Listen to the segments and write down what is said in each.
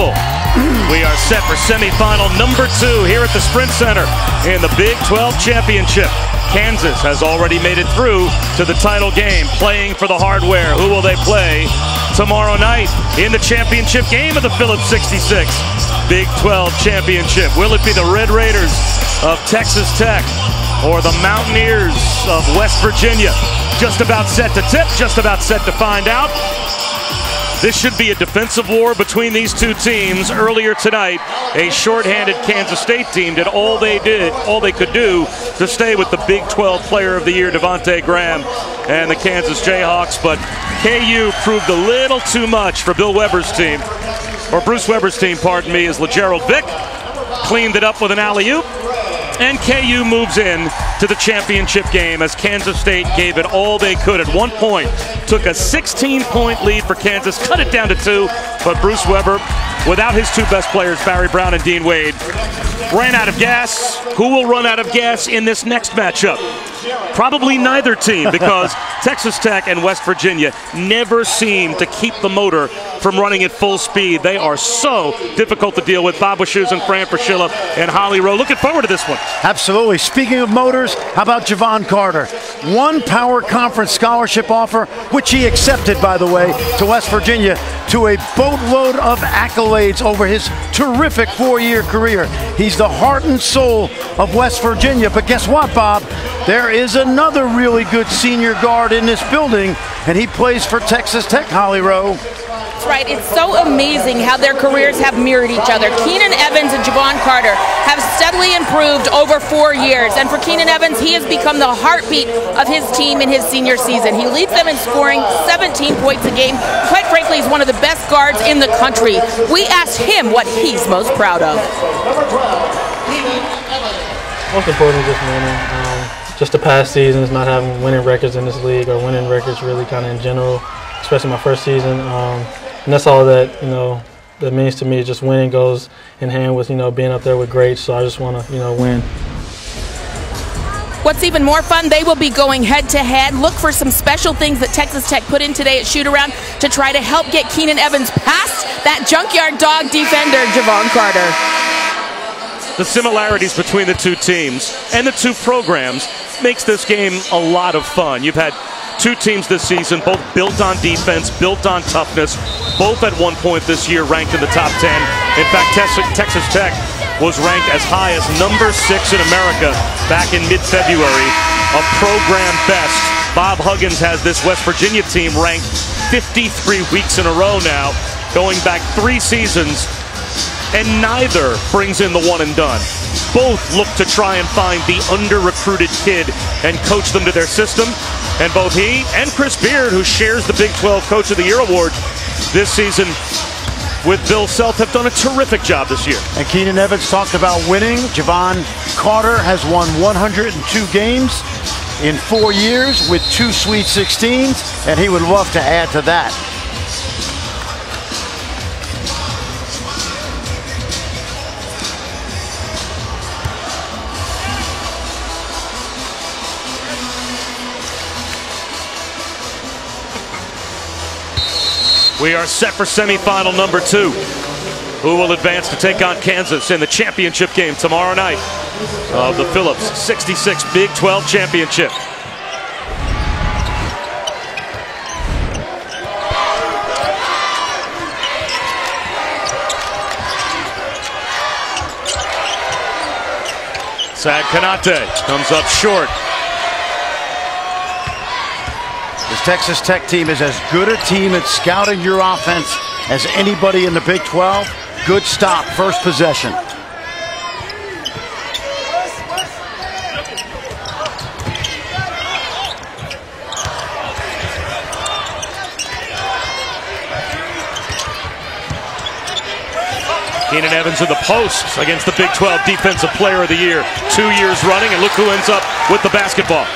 We are set for semifinal number two here at the Sprint Center in the Big 12 Championship. Kansas has already made it through to the title game, playing for the hardware. Who will they play tomorrow night in the championship game of the Phillips 66 Big 12 Championship? Will it be the Red Raiders of Texas Tech or the Mountaineers of West Virginia? Just about set to tip, just about set to find out. This should be a defensive war between these two teams. Earlier tonight, a shorthanded Kansas State team did all they did, all they could do to stay with the Big 12 Player of the Year, Devonte Graham, and the Kansas Jayhawks. But KU proved a little too much for Bill Weber's team, or Bruce Weber's team, pardon me, as Lagerald Vick cleaned it up with an alley-oop. And KU moves in to the championship game as Kansas State gave it all they could. At one point, took a 16-point lead for Kansas, cut it down to two, but Bruce Weber, without his two best players, Barry Brown and Dean Wade, ran out of gas. Who will run out of gas in this next matchup? Probably neither team because Texas Tech and West Virginia never seem to keep the motor from running at full speed. They are so difficult to deal with. Bob Wischusen and Fran Fraschilla and Holly Rowe. Looking forward to this one. Absolutely. Speaking of motors, how about Jevon Carter? One power conference scholarship offer, which he accepted, by the way, to West Virginia, to a boatload of accolades over his terrific four year career. He's the heart and soul of West Virginia. But guess what, Bob? There is another really good senior guard in this building, and he plays for Texas Tech, Holly Rowe. That's right. It's so amazing how their careers have mirrored each other. Keenan Evans and Jevon Carter have steadily improved over four years. And for Keenan Evans, he has become the heartbeat of his team in his senior season. He leads them in scoring 17 points a game. Quite frankly, he's one of the best guards in the country. We asked him what he's most proud of. Most important just winning. Um, just the past seasons, not having winning records in this league or winning records really kind of in general, especially my first season. Um, and that's all that you know that means to me. Just winning goes in hand with you know being up there with greats. So I just want to you know win. What's even more fun, they will be going head to head. Look for some special things that Texas Tech put in today at shoot around to try to help get Keenan Evans past that junkyard dog defender, Jevon Carter. The similarities between the two teams and the two programs makes this game a lot of fun. You've had two teams this season, both built on defense, built on toughness, both at one point this year ranked in the top 10. In fact, Texas Tech was ranked as high as number six in America back in mid-February, a program best. Bob Huggins has this West Virginia team ranked 53 weeks in a row now, going back three seasons, and neither brings in the one and done. Both look to try and find the under-recruited kid and coach them to their system. And both he and Chris Beard, who shares the Big 12 Coach of the Year award this season, with Bill Self have done a terrific job this year. And Keenan Evans talked about winning. Jevon Carter has won 102 games in four years with two Sweet 16s, and he would love to add to that. We are set for semifinal number two. Who will advance to take on Kansas in the championship game tomorrow night of the Phillips 66 Big 12 Championship? Sags Konate comes up short. This Texas Tech team is as good a team at scouting your offense as anybody in the Big 12. Good stop, first possession. Keenan Evans in the post against the Big 12 Defensive Player of the Year. Two years running, and look who ends up with the basketball.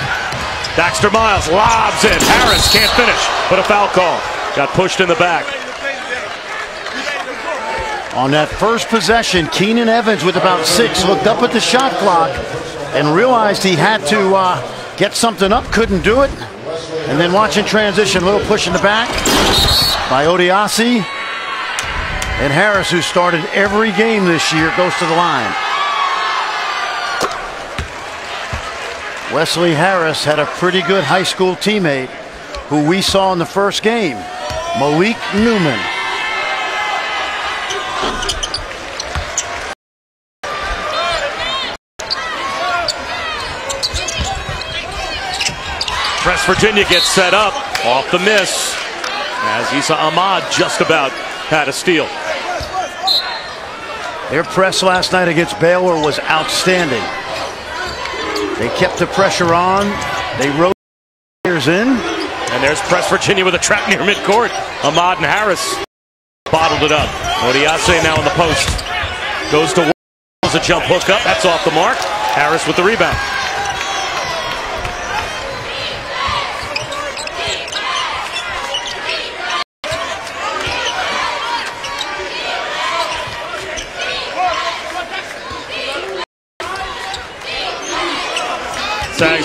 Daxter Miles lobs it. Harris can't finish, but a foul call. Got pushed in the back. On that first possession, Keenan Evans with about six looked up at the shot clock and realized he had to uh, get something up, couldn't do it. And then watching transition, a little push in the back by Odiase. And Harris, who started every game this year, goes to the line. Wesley Harris had a pretty good high school teammate who we saw in the first game, Malik Newman. West Virginia gets set up off the miss as Esa Ahmed just about had a steal. Their press last night against Baylor was outstanding. They kept the pressure on. They wrote players in. And there's press Virginia with a trap near midcourt. Ahmed and Harris bottled it up. Odiase now in the post. Goes to a jump hook up. That's off the mark. Harris with the rebound.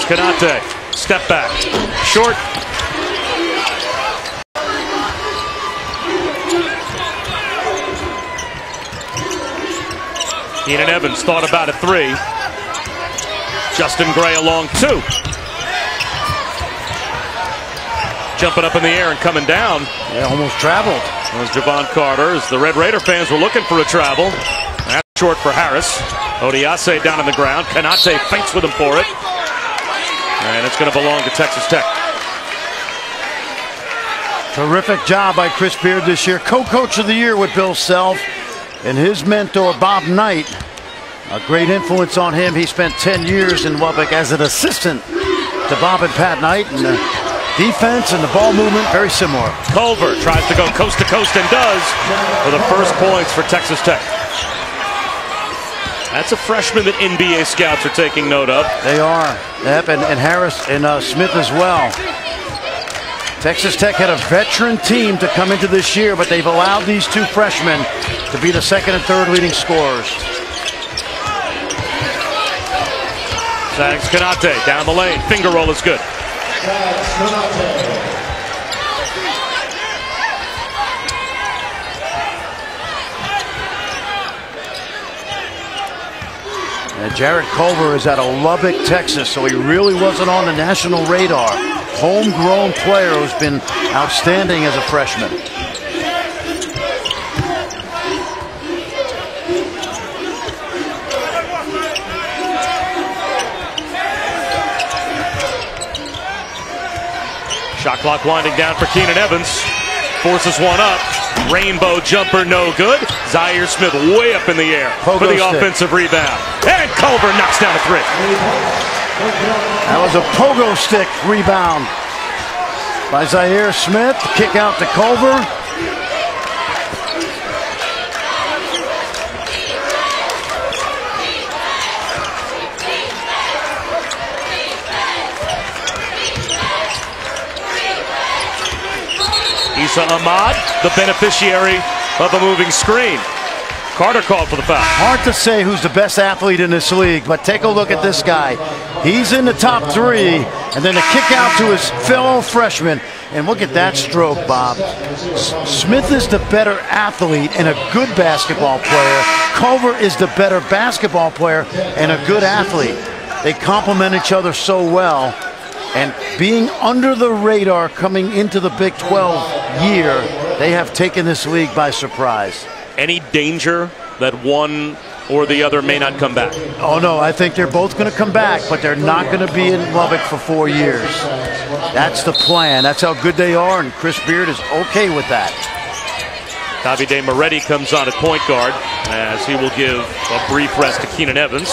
Sags Konate. Step back. Short. Keenan Evans thought about a three. Justin Gray along two. Jumping up in the air and coming down. Yeah, almost traveled. That was Jevon Carter as the Red Raider fans were looking for a travel. That's short for Harris. Odiase down on the ground. Konate fights with him for it. And it's going to belong to Texas Tech. Terrific job by Chris Beard this year. Co-coach of the year with Bill Self and his mentor Bob Knight. A great influence on him. He spent 10 years in Lubbock as an assistant to Bob and Pat Knight. And the defense and the ball movement, very similar. Culver tries to go coast to coast and does for the first points for Texas Tech. That's a freshman that NBA scouts are taking note of. They are. Yep, and, and Harris and uh, Smith as well. Texas Tech had a veteran team to come into this year, but they've allowed these two freshmen to be the second and third leading scorers. Sags Konate down the lane. Finger roll is good. And Jarrett Culver is out of Lubbock, Texas, so he really wasn't on the national radar. Homegrown player who's been outstanding as a freshman. Shot clock winding down for Keenan Evans. Forces one up. Rainbow jumper, no good. Zhaire Smith way up in the air Pogo for the stick. offensive rebound. And Culver knocks down a three. That was a pogo stick rebound by Zhaire Smith. Kick out to Culver. Ahmed, the beneficiary of a moving screen. Carter called for the foul. Hard to say who's the best athlete in this league, but take a look at this guy. He's in the top three, and then a kick out to his fellow freshman. And look at that stroke, Bob. S- Smith is the better athlete and a good basketball player. Culver is the better basketball player and a good athlete. They complement each other so well. And being under the radar coming into the Big 12 year, they have taken this league by surprise. Any danger that one or the other may not come back? Oh no, I think they're both going to come back, but they're not going to be in Lubbock for four years. That's the plan. That's how good they are, and Chris Beard is okay with that. Davide Moretti comes on at point guard as he will give a brief rest to Keenan Evans.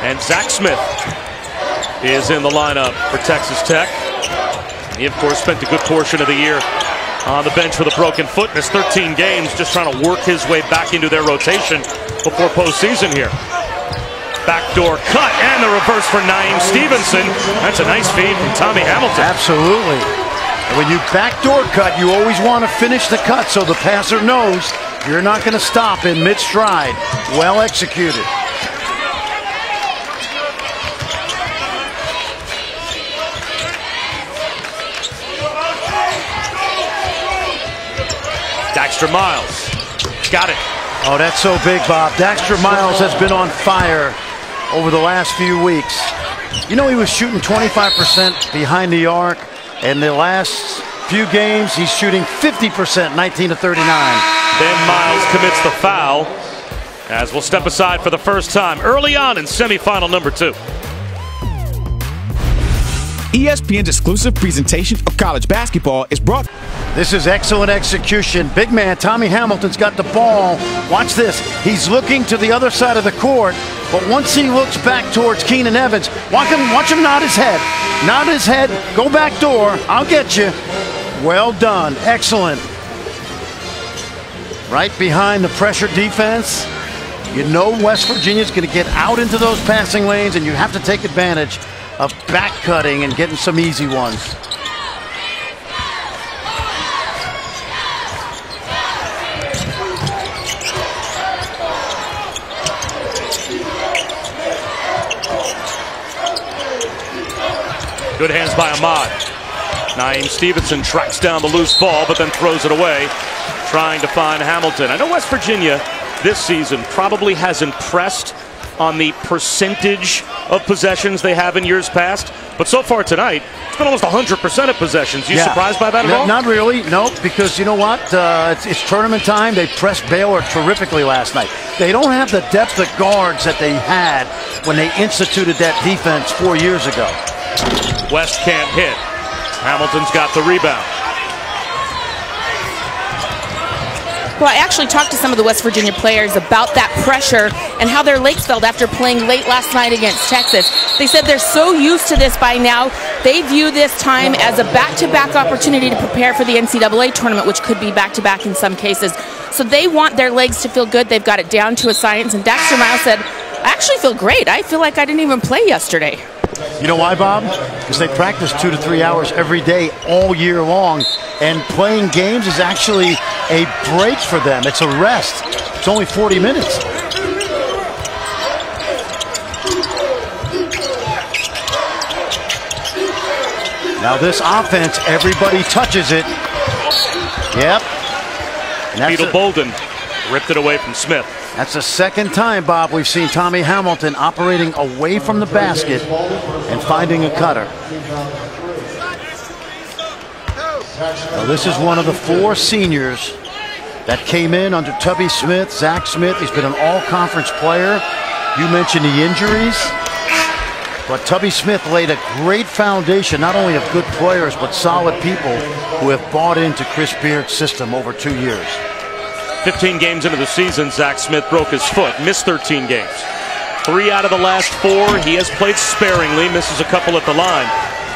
And Zach Smith is in the lineup for Texas Tech. He, of course, spent a good portion of the year on the bench with a broken foot in his 13 games, just trying to work his way back into their rotation before postseason here. Backdoor cut and the reverse for Niem Stevenson. That's a nice feed from Tommy Hamilton. Absolutely. And when you backdoor cut, you always want to finish the cut so the passer knows you're not going to stop in mid stride. Well executed. Daxter Miles Got it. Oh, that's so big, Bob. Daxter Miles has been on fire over the last few weeks. You know, he was shooting 25% behind the arc, and the last few games, he's shooting 50%, 19 to 39. Then Miles commits the foul as we'll step aside for the first time early on in semifinal number two. ESPN's exclusive presentation of college basketball is brought. This is excellent execution. Big man Tommy Hamilton's got the ball. Watch this. He's looking to the other side of the court, but once he looks back towards Keenan Evans, watch him, watch him nod his head. Nod his head. Go back door. I'll get you. Well done. Excellent. Right behind the pressure defense. You know West Virginia's going to get out into those passing lanes, and you have to take advantage of back cutting and getting some easy ones. Good hands by Ahmed. Niem Stevenson tracks down the loose ball, but then throws it away, trying to find Hamilton. I know West Virginia this season probably has impressed on the percentage of possessions they have in years past. But so far tonight, it's been almost 100% of possessions. You yeah. surprised by that at no, all? Not really, no, because you know what? Uh, it's, it's, tournament time. They pressed Baylor terrifically last night. They don't have the depth of guards that they had when they instituted that defense four years ago. West can't hit. Hamilton's got the rebound. Well, I actually talked to some of the West Virginia players about that pressure and how their legs felt after playing late last night against Texas. They said they're so used to this by now, they view this time as a back to back opportunity to prepare for the NCAA tournament, which could be back to back in some cases. So they want their legs to feel good. They've got it down to a science. And Daxter Miles said, I actually feel great. I feel like I didn't even play yesterday. You know why, Bob? Because they practice two to three hours every day all year long, and playing games is actually a break for them. It's a rest. It's only 40 minutes. Now this offense, everybody touches it. Yep. Beetle Bolden ripped it away from Smith. That's the second time, Bob, we've seen Tommy Hamilton operating away from the basket and finding a cutter. Well, this is one of the four seniors that came in under Tubby Smith, Zach Smith. He's been an all-conference player. You mentioned the injuries. But Tubby Smith laid a great foundation, not only of good players, but solid people who have bought into Chris Beard's system over two years. 15 games into the season, Zach Smith broke his foot, missed 13 games. Three out of the last four, he has played sparingly, misses a couple at the line.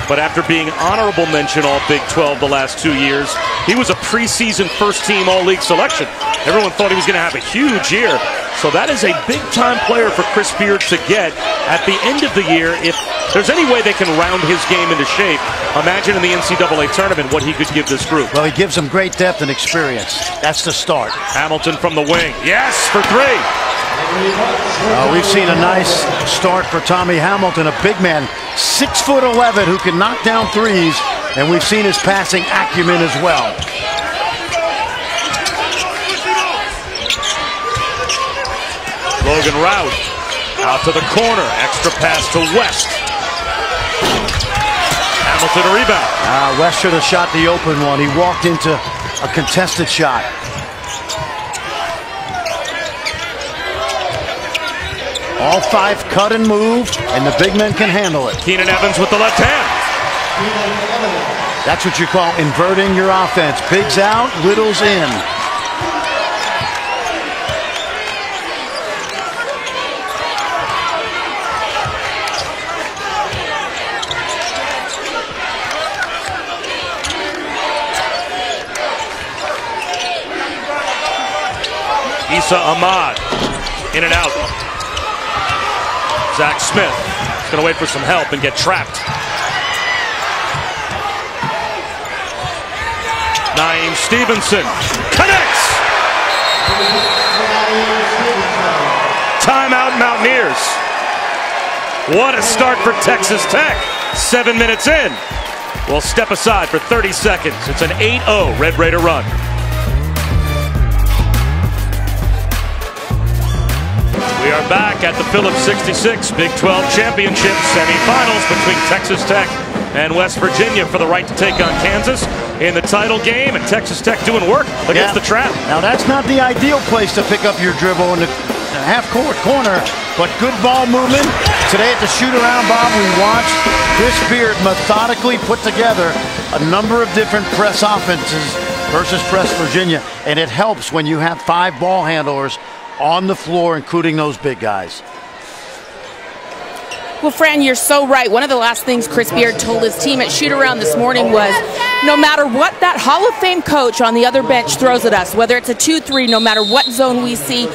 But after being honorable mention all Big 12 the last two years, he was a preseason first team all league selection. Everyone thought he was going to have a huge year. So that is a big time player for Chris Beard to get at the end of the year. If there's any way they can round his game into shape, imagine in the NCAA tournament what he could give this group. Well, he gives them great depth and experience. That's the start. Hamilton from the wing. Yes, for three. Uh, we've seen a nice start for Tommy Hamilton, a big man, six foot eleven, who can knock down threes, and we've seen his passing acumen as well. Logan Routt out to the corner, extra pass to West. Hamilton a rebound. Uh, West should have shot the open one. He walked into a contested shot. All five cut and move, and the big men can handle it. Keenan Evans with the left hand. That's what you call inverting your offense. Bigs out, littles in. Esa Ahmed in and out. Zach Smith is going to wait for some help and get trapped. Niem Stevenson connects. Timeout Mountaineers. What a start for Texas Tech. Seven minutes in. We'll step aside for 30 seconds. It's an 8-0 Red Raider run. We are back at the Phillips 66 Big 12 Championship semifinals between Texas Tech and West Virginia for the right to take on Kansas in the title game, and Texas Tech doing work against Yeah. the trap. Now that's not the ideal place to pick up your dribble in the half court corner, but good ball movement. Today at the shoot around, Bob, we watched Chris Beard methodically put together a number of different press offenses versus press Virginia, and it helps when you have five ball handlers on the floor, including those big guys. Well, Fran, you're so right. One of the last things Chris Beard told his team at shoot around this morning was no matter what that Hall of Fame coach on the other bench throws at us, whether it's a 2 3, no matter what zone we see,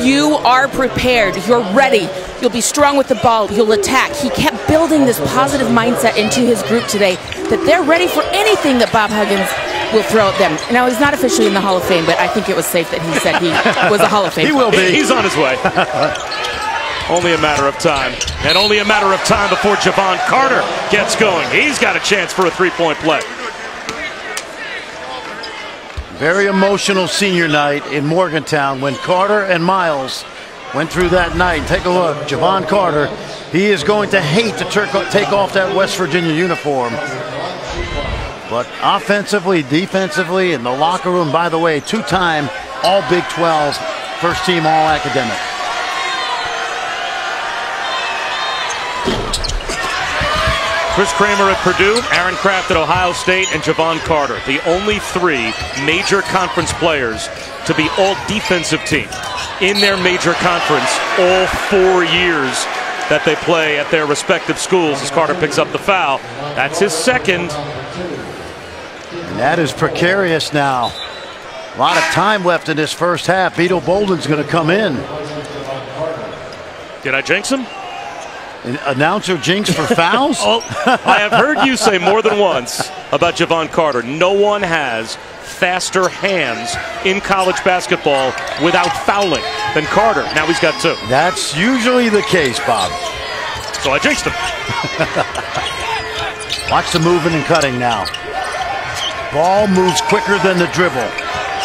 you are prepared. You're ready. You'll be strong with the ball. You'll attack. He kept building this positive mindset into his group today that they're ready for anything that Bob Huggins will throw at them. Now, he's not officially in the Hall of Fame, but I think it was safe that he said he was a Hall of Fame. He will be. He's on his way. only a matter of time. And only a matter of time before Jevon Carter gets going. He's got a chance for a three-point play. Very emotional senior night in Morgantown when Carter and Miles went through that night. Take a look. Jevon Carter, he is going to hate to take off that West Virginia uniform. But offensively, defensively, in the locker room, by the way, two time All Big 12, first team All Academic. Chris Kramer at Purdue, Aaron Craft at Ohio State, and Jevon Carter, the only three major conference players to be all defensive team in their major conference all four years that they play at their respective schools as Carter picks up the foul. That's his second. And that is precarious now. A lot of time left in this first half. Beetle Bolden's going to come in. Did I jinx him? An announcer jinx for fouls? Oh, I have heard you say more than once about Jevon Carter. No one has faster hands in college basketball without fouling than Carter. Now he's got two. That's usually the case, Bob. So I jinxed him. Watch the moving and cutting now. Ball moves quicker than the dribble.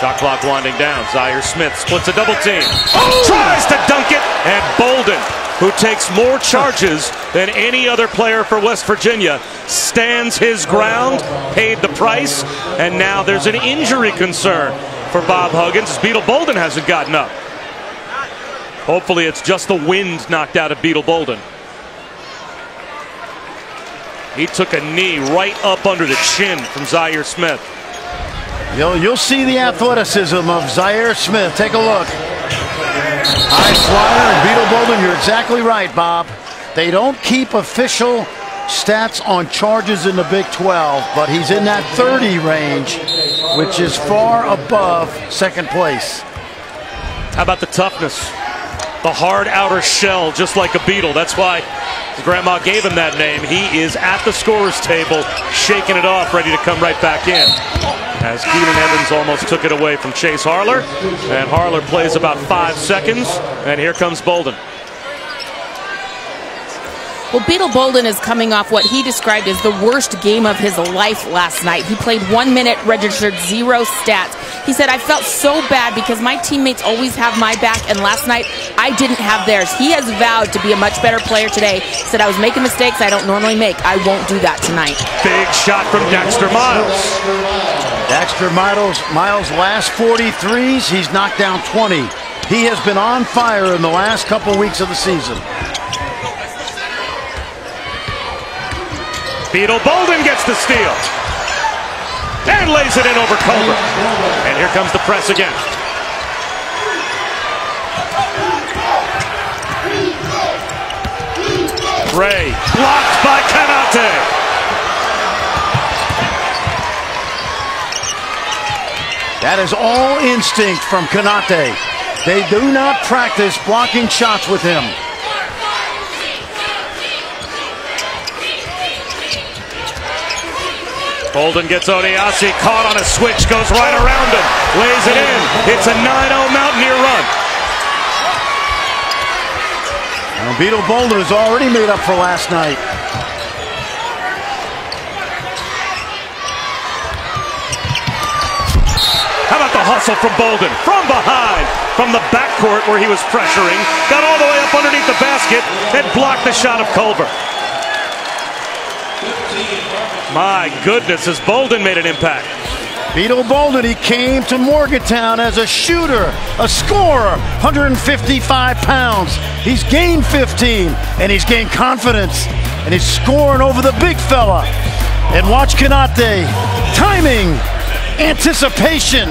Shot clock winding down. Zhaire Smith splits a double team. Oh! Tries to dunk it. And Bolden, who takes more charges than any other player for West Virginia, stands his ground, paid the price, and now there's an injury concern for Bob Huggins. Beetle Bolden hasn't gotten up. Hopefully, it's just the wind knocked out of Beetle Bolden. He took a knee right up under the chin from Zhaire Smith. You'll, you'll see the athleticism of Zhaire Smith. Take a look. High flyer and Beetle Bolden. You're exactly right, Bob. They don't keep official stats on charges in the Big 12, but he's in that 30 range, which is far above second place. How about the toughness? The hard outer shell, just like a beetle. That's why his grandma gave him that name. He is at the scorer's table, shaking it off, ready to come right back in. As Keenan Evans almost took it away from Chase Harler. And Harler plays about five seconds. And here comes Bolden. Well, Beetle Bolden is coming off what he described as the worst game of his life last night. He played one minute, registered zero stats. He said, I felt so bad because my teammates always have my back, and last night I didn't have theirs. He has vowed to be a much better player today. He said, I was making mistakes I don't normally make. I won't do that tonight. Big shot from Daxter Miles. Daxter Miles, Miles' last 43s, he's knocked down 20. He has been on fire in the last couple weeks of the season. Beetle Bolden gets the steal. And lays it in over Culver. And here comes the press again. Ray blocked by Konate. That is all instinct from Konate. They do not practice blocking shots with him. Bolden gets Odiase caught on a switch, goes right around him, lays it in. It's a 9-0 Mountaineer run. Now, Beetle Bolden has already made up for last night. How about the hustle from Bolden from behind, from the backcourt where he was pressuring, got all the way up underneath the basket and blocked the shot of Culver. My goodness, has Bolden made an impact? Beetle Bolden, he came to Morgantown as a shooter, a scorer, 155 pounds. He's gained 15, and he's gained confidence, and he's scoring over the big fella. And watch Konate, timing, anticipation.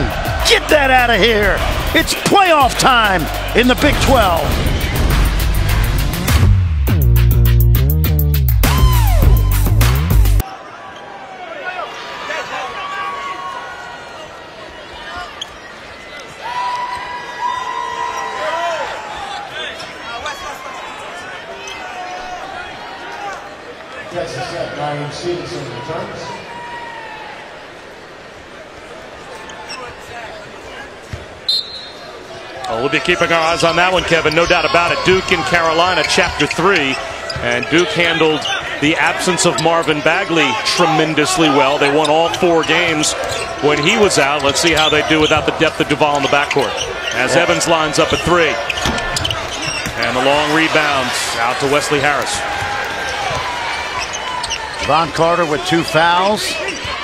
Get that out of here. It's playoff time in the Big 12. Stevenson returns. Well, we'll be keeping our eyes on that one, Kevin. No doubt about it. Duke and Carolina, Chapter 3. And Duke handled the absence of Marvin Bagley tremendously well. They won all four games when he was out. Let's see how they do without the depth of Duval in the backcourt. As Evans lines up at three. And the long rebounds out to Wesley Harris. Von Carter with two fouls.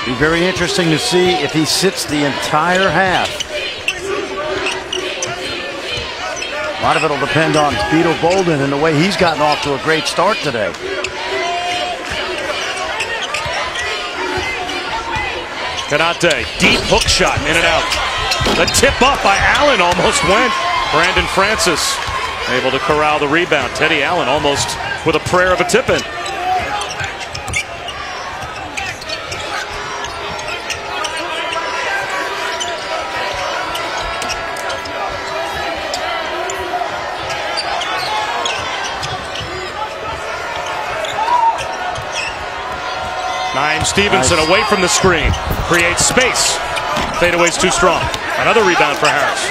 Be very interesting to see if he sits the entire half. A lot of it will depend on Beetle Bolden and the way he's gotten off to a great start today. Konate, deep hook shot, in and out. The tip up by Allen almost went. Brandon Francis able to corral the rebound. Teddy Allen almost with a prayer of a tip in. Niem Stevenson nice. away from the screen. Creates space. Fadeaway's too strong. Another rebound for Harris.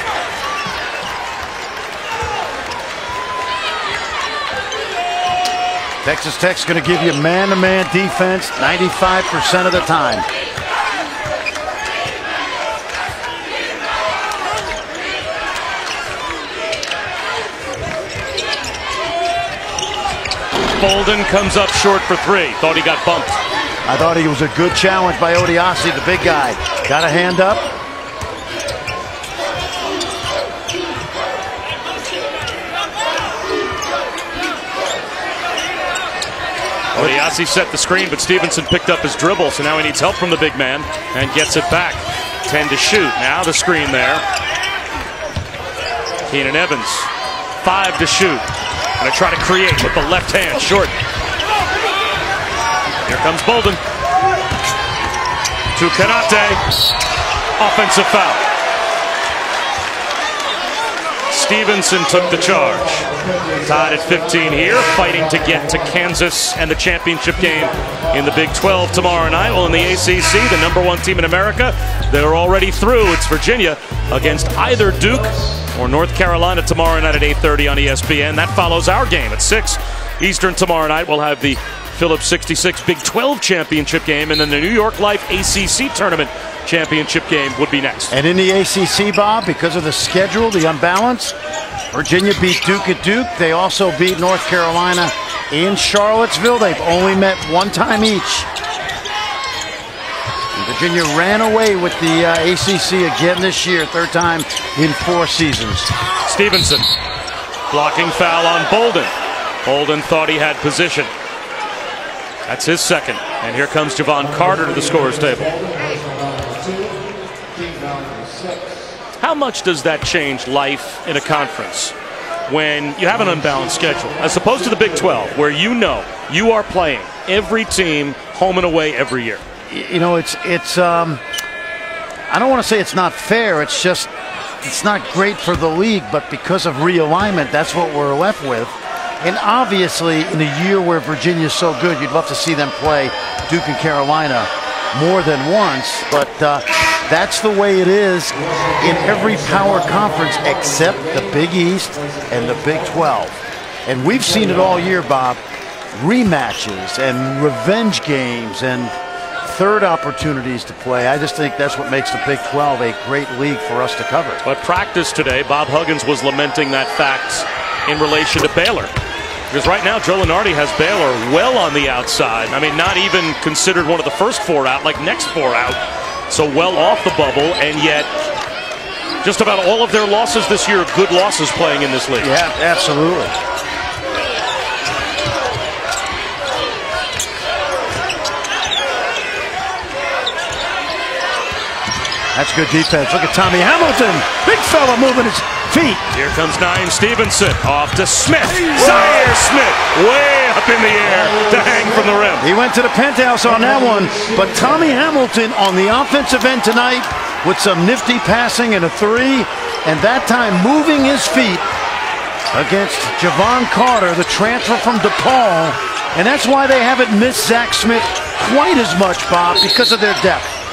Texas Tech's going to give you man-to-man defense 95% of the time. Bolden comes up short for three. Thought he got bumped. I thought he was a good challenge by Odiase, the big guy. Got a hand up. Odiase set the screen, but Stevenson picked up his dribble, so now he needs help from the big man and gets it back. 10 to shoot. Now the screen there. Keenan Evans, five to shoot. Gonna try to create with the left hand, short. Here comes Bolden. To Konate. Offensive foul. Stevenson took the charge. Tied at 15 here, fighting to get to Kansas and the championship game in the Big 12 tomorrow night. Well, in the ACC, the number one team in America, they're already through. It's Virginia against either Duke or North Carolina tomorrow night at 8.30 on ESPN. That follows our game at 6 Eastern tomorrow night. We'll have the Phillips 66 Big 12 championship game, and then the New York Life ACC tournament championship game would be next. And in the ACC, Bob, because of the schedule, the unbalance, Virginia beat Duke at Duke. They also beat North Carolina in Charlottesville. They've only met one time each. Virginia ran away with the uh, ACC again this year, third time in four seasons. Stevenson blocking foul on Bolden. Bolden thought he had position. That's his second. And here comes Jevon Carter to the scorer's table. How much does that change life in a conference when you have an unbalanced schedule, as opposed to the Big 12, where you know you are playing every team home and away every year? You know, it's it's. Um, I don't want to say it's not fair. It's just it's not great for the league, but because of realignment, that's what we're left with. And obviously, in a year where Virginia's so good, you'd love to see them play Duke and Carolina more than once. But uh, that's the way it is in every power conference except the Big East and the Big 12. And we've seen it all year, Bob. Rematches and revenge games and third opportunities to play. I just think that's what makes the Big 12 a great league for us to cover. But practice today, Bob Huggins was lamenting that fact in relation to Baylor. Because right now, Joe Lunardi has Baylor well on the outside. I mean, not even considered one of the first four out, like next four out. So well off the bubble, and yet just about all of their losses this year, good losses playing in this league. Yeah, absolutely. That's good defense. Look at Tommy Hamilton. Big fella moving his feet. Here comes Niem Stevenson. Off to Smith. Zhaire Smith way up in the air to hang from the rim. He went to the penthouse on that one. But Tommy Hamilton on the offensive end tonight with some nifty passing and a three. And that time moving his feet against Jevon Carter, the transfer from DePaul. And that's why they haven't missed Zach Smith quite as much, Bob, because of their depth.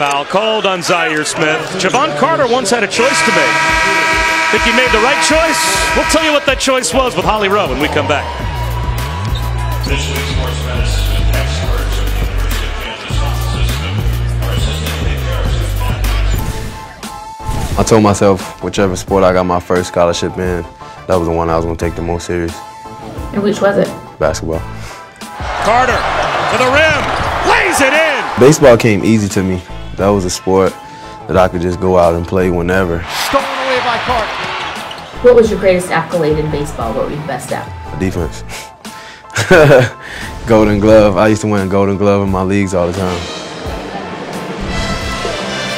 Foul called on Zhaire Smith. Jevon Carter once had a choice to make. Think he made the right choice? We'll tell you what that choice was with Holly Rowe when we come back. This week's sports medicine experts at the University of Kansas Health System are assisting Nick Harris I told myself, whichever sport I got my first scholarship in, that was the one I was going to take the most serious. And which was it? Basketball. Carter to the rim, lays it in. Baseball came easy to me. That was a sport that I could just go out and play whenever. Stolen away by Carter. What was your greatest accolade in baseball? What were you best at? Defense. golden glove. I used to win golden glove in my leagues all the time.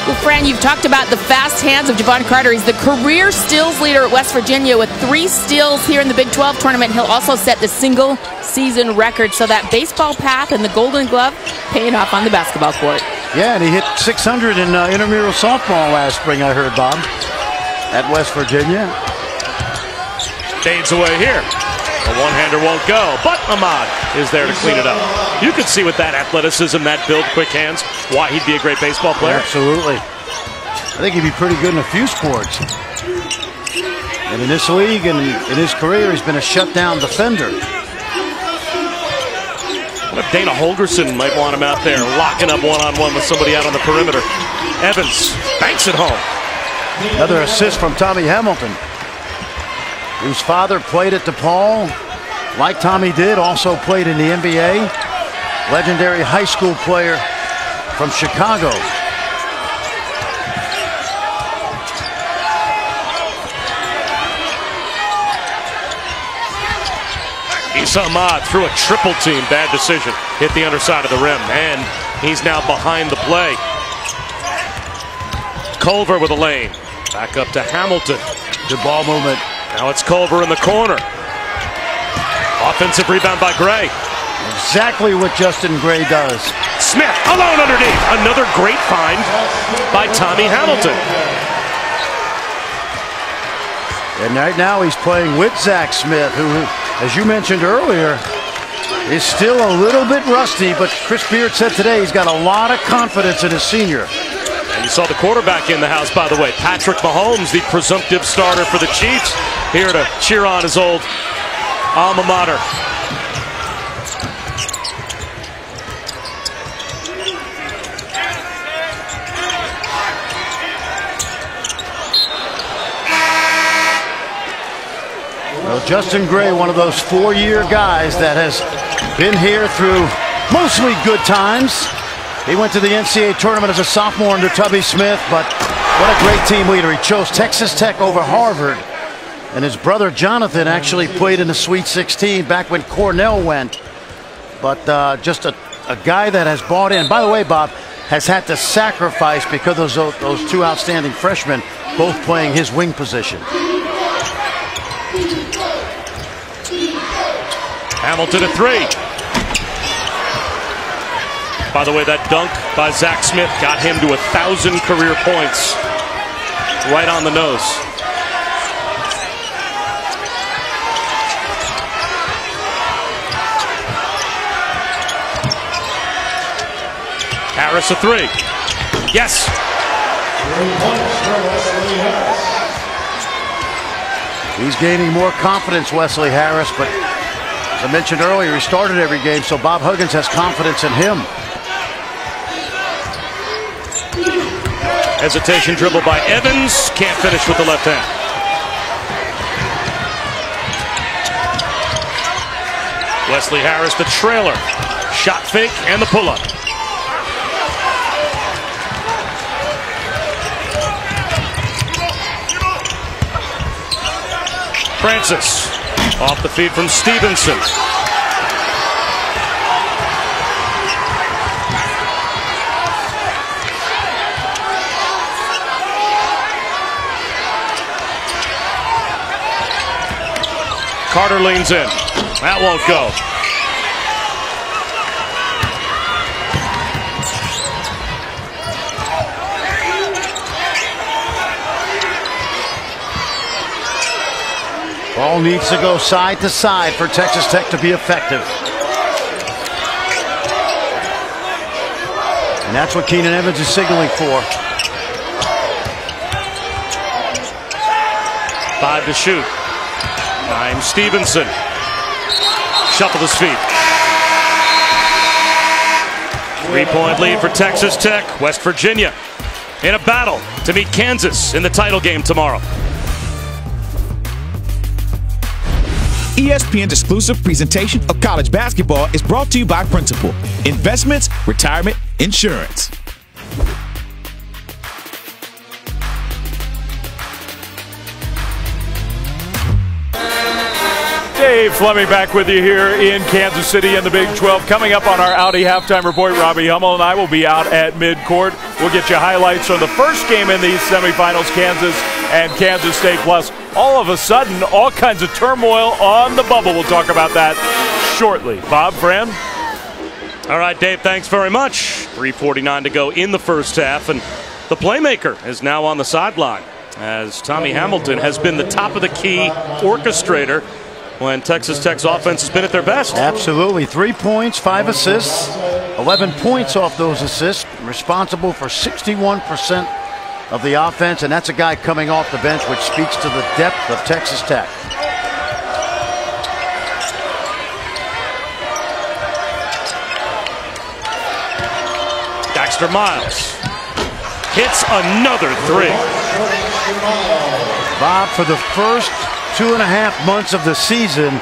Well, Fran, you've talked about the fast hands of Jevon Carter. He's the career steals leader at West Virginia with three steals here in the Big 12 tournament. He'll also set the single season record. So that baseball path and the golden glove paying off on the basketball court. Yeah, and he hit 600 in uh, intramural softball last spring, I heard, Bob, at West Virginia. Fades away here. The one-hander won't go, but Ahmed is there to clean it up. You could see with that athleticism, that build, quick hands, why he'd be a great baseball player. Absolutely. I think he'd be pretty good in a few sports. And in this league and in his career, he's been a shutdown defender. Dana Holgorsen might want him out there locking up one-on-one with somebody out on the perimeter? Evans banks it home. Another assist from Tommy Hamilton, whose father played at DePaul, like Tommy did, also played in the NBA. Legendary high school player from Chicago. Esa Ahmed threw a triple team. Bad decision. Hit the underside of the rim. And he's now behind the play. Culver with a lane. Back up to Hamilton. Good ball movement. Now it's Culver in the corner. Offensive rebound by Gray. Exactly what Justin Gray does. Smith alone underneath. Another great find by Tommy Hamilton. And right now he's playing with Zach Smith, who, as you mentioned earlier, is still a little bit rusty, but Chris Beard said today he's got a lot of confidence in his senior. And you saw the quarterback in the house, by the way. Patrick Mahomes, the presumptive starter for the Chiefs, here to cheer on his old alma mater. Justin Gray, one of those four-year guys that has been here through mostly good times. He went to the NCAA tournament as a sophomore under Tubby Smith, but what a great team leader. He chose Texas Tech over Harvard. And his brother Jonathan actually played in the Sweet 16 back when Cornell went. But uh, just a, a guy that has bought in. By the way, Bob, has had to sacrifice because of those, those two outstanding freshmen, both playing his wing position. Hamilton a three. By the way, that dunk by Zach Smith got him to a thousand career points. Right on the nose. Harris a three. Yes. He's gaining more confidence, Wesley Harris, but I mentioned earlier, he started every game, so Bob Huggins has confidence in him. Hesitation dribble by Evans. Can't finish with the left hand. Wesley Harris, the trailer. Shot fake and the pull up. Francis off the feed from Stevenson. Carter leans in. That won't go. Ball needs to go side to side for Texas Tech to be effective. And that's what Keenan Evans is signaling for. Five to shoot. Niem Stevenson. Shuffle his feet. Three point lead for Texas Tech. West Virginia in a battle to meet Kansas in the title game tomorrow. ESPN's exclusive presentation of college basketball is brought to you by Principal Investments, Retirement, Insurance. Dave Fleming back with you here in Kansas City in the Big 12. Coming up on our Audi halftime report, Robbie Hummel and I will be out at midcourt. We'll get you highlights from the first game in these semifinals, Kansas and Kansas State. Plus, all of a sudden, all kinds of turmoil on the bubble. We'll talk about that shortly. Bob, Fran? All right, Dave, thanks very much. 3.49 to go in the first half, and the playmaker is now on the sideline as Tommy Hamilton has been the top of the key orchestrator when Texas Tech's offense has been at their best. Absolutely. Three points, five assists, 11 points off those assists, responsible for 61% of the offense, and that's a guy coming off the bench, which speaks to the depth of Texas Tech. Daxter Miles hits another three. Bob, for the first two and a half months of the season,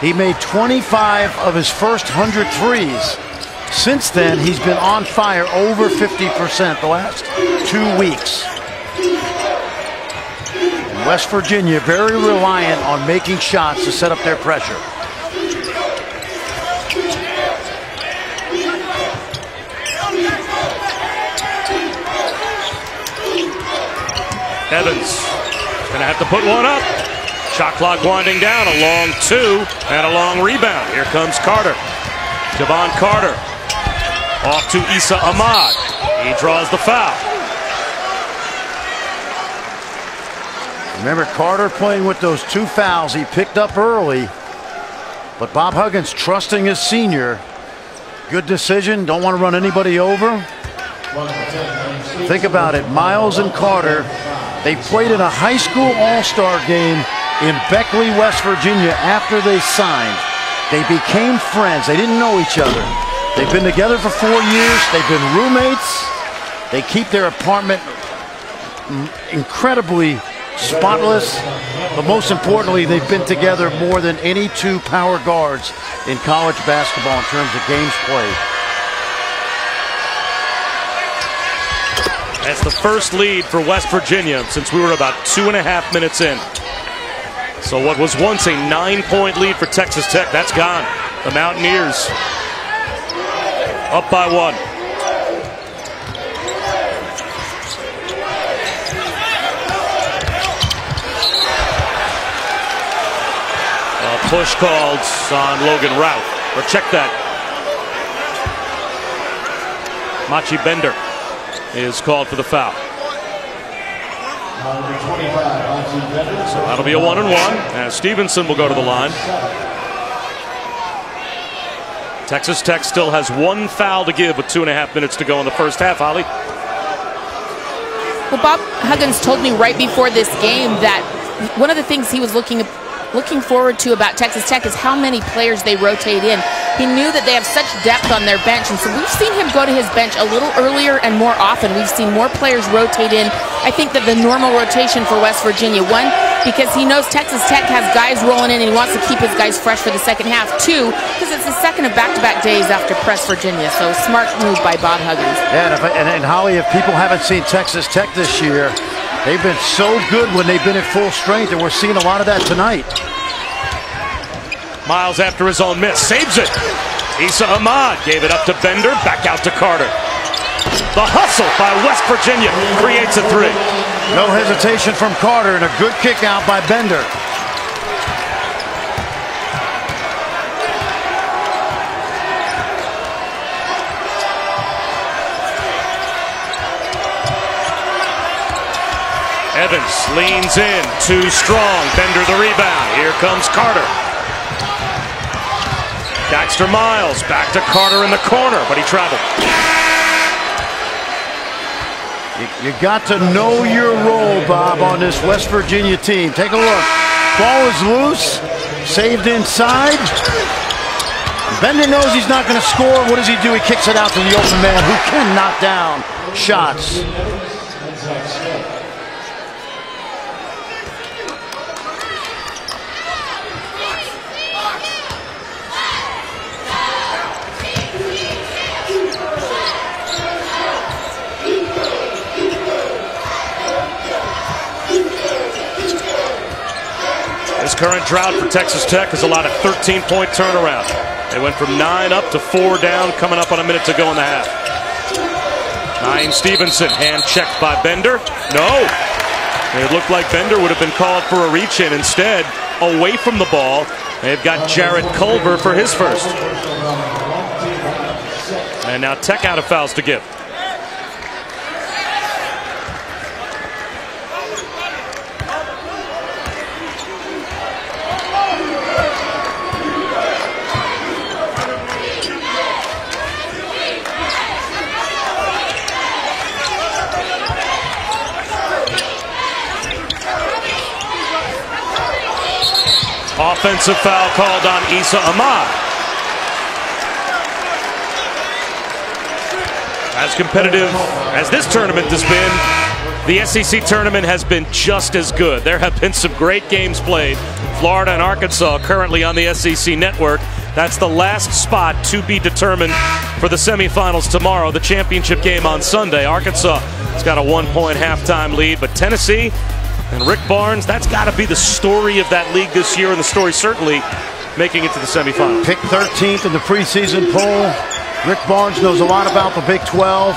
he made 25 of his first 100 threes. Since then, he's been on fire over 50% the last two weeks. West Virginia very reliant on making shots to set up their pressure. Evans going to have to put one up. Shot clock winding down. A long two and a long rebound. Here comes Carter. Jevon Carter off to Esa Ahmad. He draws the foul. Remember Carter playing with those two fouls he picked up early. But Bob Huggins trusting his senior. Good decision. Don't want to run anybody over. Think about it. Miles and Carter, they played in a high school all-star game in Beckley, West Virginia after they signed. They became friends. They didn't know each other. They've been together for four years. They've been roommates. They keep their apartment incredibly spotless. But most importantly, they've been together more than any two power guards in college basketball in terms of games played. That's the first lead for West Virginia since we were about two and a half minutes in. So what was once a nine-point lead for Texas Tech, that's gone. The Mountaineers up by one. A push called on Logan Routt. Or check that. Maciej Bender is called for the foul. So that'll be a one and one as Stevenson will go to the line. Texas Tech still has one foul to give with two and a half minutes to go in the first half, Holly. Well, Bob Huggins told me right before this game that one of the things he was looking looking forward to about Texas Tech is how many players they rotate in. He knew that they have such depth on their bench, and so we've seen him go to his bench a little earlier and more often. We've seen more players rotate in. I think that the normal rotation for West Virginia, one, because he knows Texas Tech has guys rolling in and he wants to keep his guys fresh for the second half. Two, because it's the second of back-to-back days after Press Virginia, so smart move by Bob Huggins. Yeah, and, if, and, and Holly, if people haven't seen Texas Tech this year, they've been so good when they've been at full strength, and we're seeing a lot of that tonight. Miles after his own miss, saves it. Esa Ahmad gave it up to Bender, back out to Carter. The hustle by West Virginia creates a three. No hesitation from Carter and a good kick out by Bender. Evans leans in, too strong. Bender the rebound. Here comes Carter. Daxter Miles back to Carter in the corner, but he traveled. You, you got to know your role, Bob, on this West Virginia team. Take a look. Ball is loose, saved inside. Bender knows he's not going to score. What does he do? He kicks it out to the open man who can knock down shots. This current drought for Texas Tech is a lot of 13-point turnaround. They went from nine up to four down, coming up on a minute to go in the half. Niem Stevenson, hand checked by Bender. No. It looked like Bender would have been called for a reach in. Instead, away from the ball, they've got Jarrett Culver for his first. And now Tech out of fouls to give. Offensive foul called on Esa Ahmad. As competitive as this tournament has been, the SEC tournament has been just as good. There have been some great games played. Florida and Arkansas currently on the SEC network. That's the last spot to be determined for the semifinals tomorrow. The championship game on Sunday. Arkansas has got a one point halftime lead, but Tennessee and Rick Barnes, that's got to be the story of that league this year, and the story certainly making it to the semifinals. Picked 13th in the preseason poll. Rick Barnes knows a lot about the Big 12.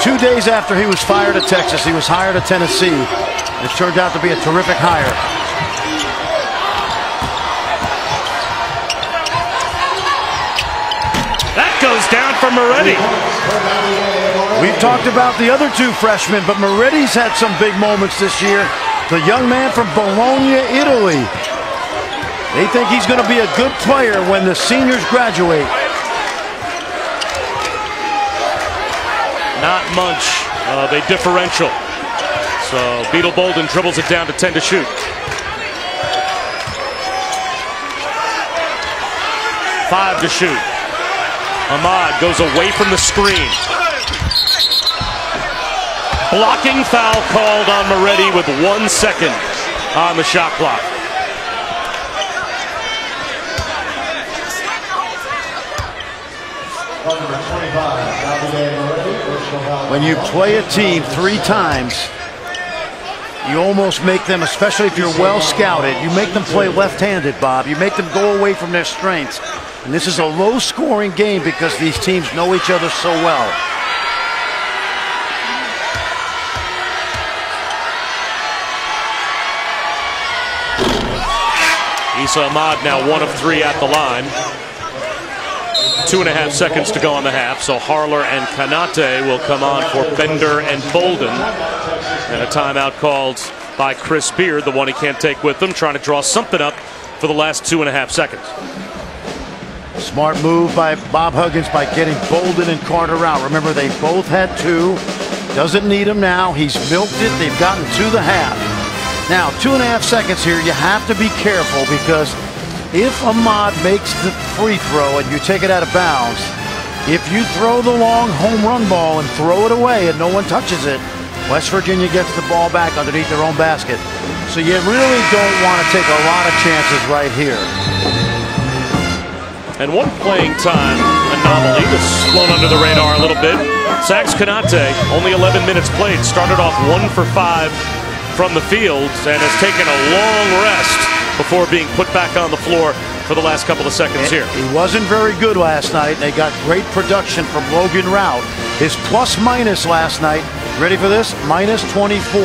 Two days after he was fired at Texas, he was hired at Tennessee. It turned out to be a terrific hire. That goes down for Moretti. We've talked about the other two freshmen, but Moretti's had some big moments this year. The young man from Bologna, Italy. They think he's going to be a good player when the seniors graduate. Not much uh, of a differential. So Beetle Bolden dribbles it down to 10 to shoot. Five to shoot. Ahmad goes away from the screen. Blocking foul called on Moretti with one second on the shot clock. When you play a team three times, you almost make them, especially if you're well scouted, you make them play left-handed, Bob. You make them go away from their strengths. And this is a low-scoring game because these teams know each other so well. Esa Ahmad now one of three at the line. Two and a half seconds to go on the half, so Harler and Konate will come on for Bender and Bolden. And a timeout called by Chris Beard, the one he can't take with him, trying to draw something up for the last two and a half seconds. Smart move by Bob Huggins by getting Bolden and Carter out. Remember, they both had two. Doesn't need them now. He's milked it. They've gotten to the half. Now, two and a half seconds here. You have to be careful because if Ahmad makes the free throw and you take it out of bounds, if you throw the long home run ball and throw it away and no one touches it, West Virginia gets the ball back underneath their own basket. So you really don't want to take a lot of chances right here. And one playing time anomaly that's flown under the radar a little bit. Sags Konate, only 11 minutes played, started off one for five from the field and has taken a long rest before being put back on the floor for the last couple of seconds here. He wasn't very good last night. They got great production from Logan Routt. His plus minus last night, ready for this? Minus 24.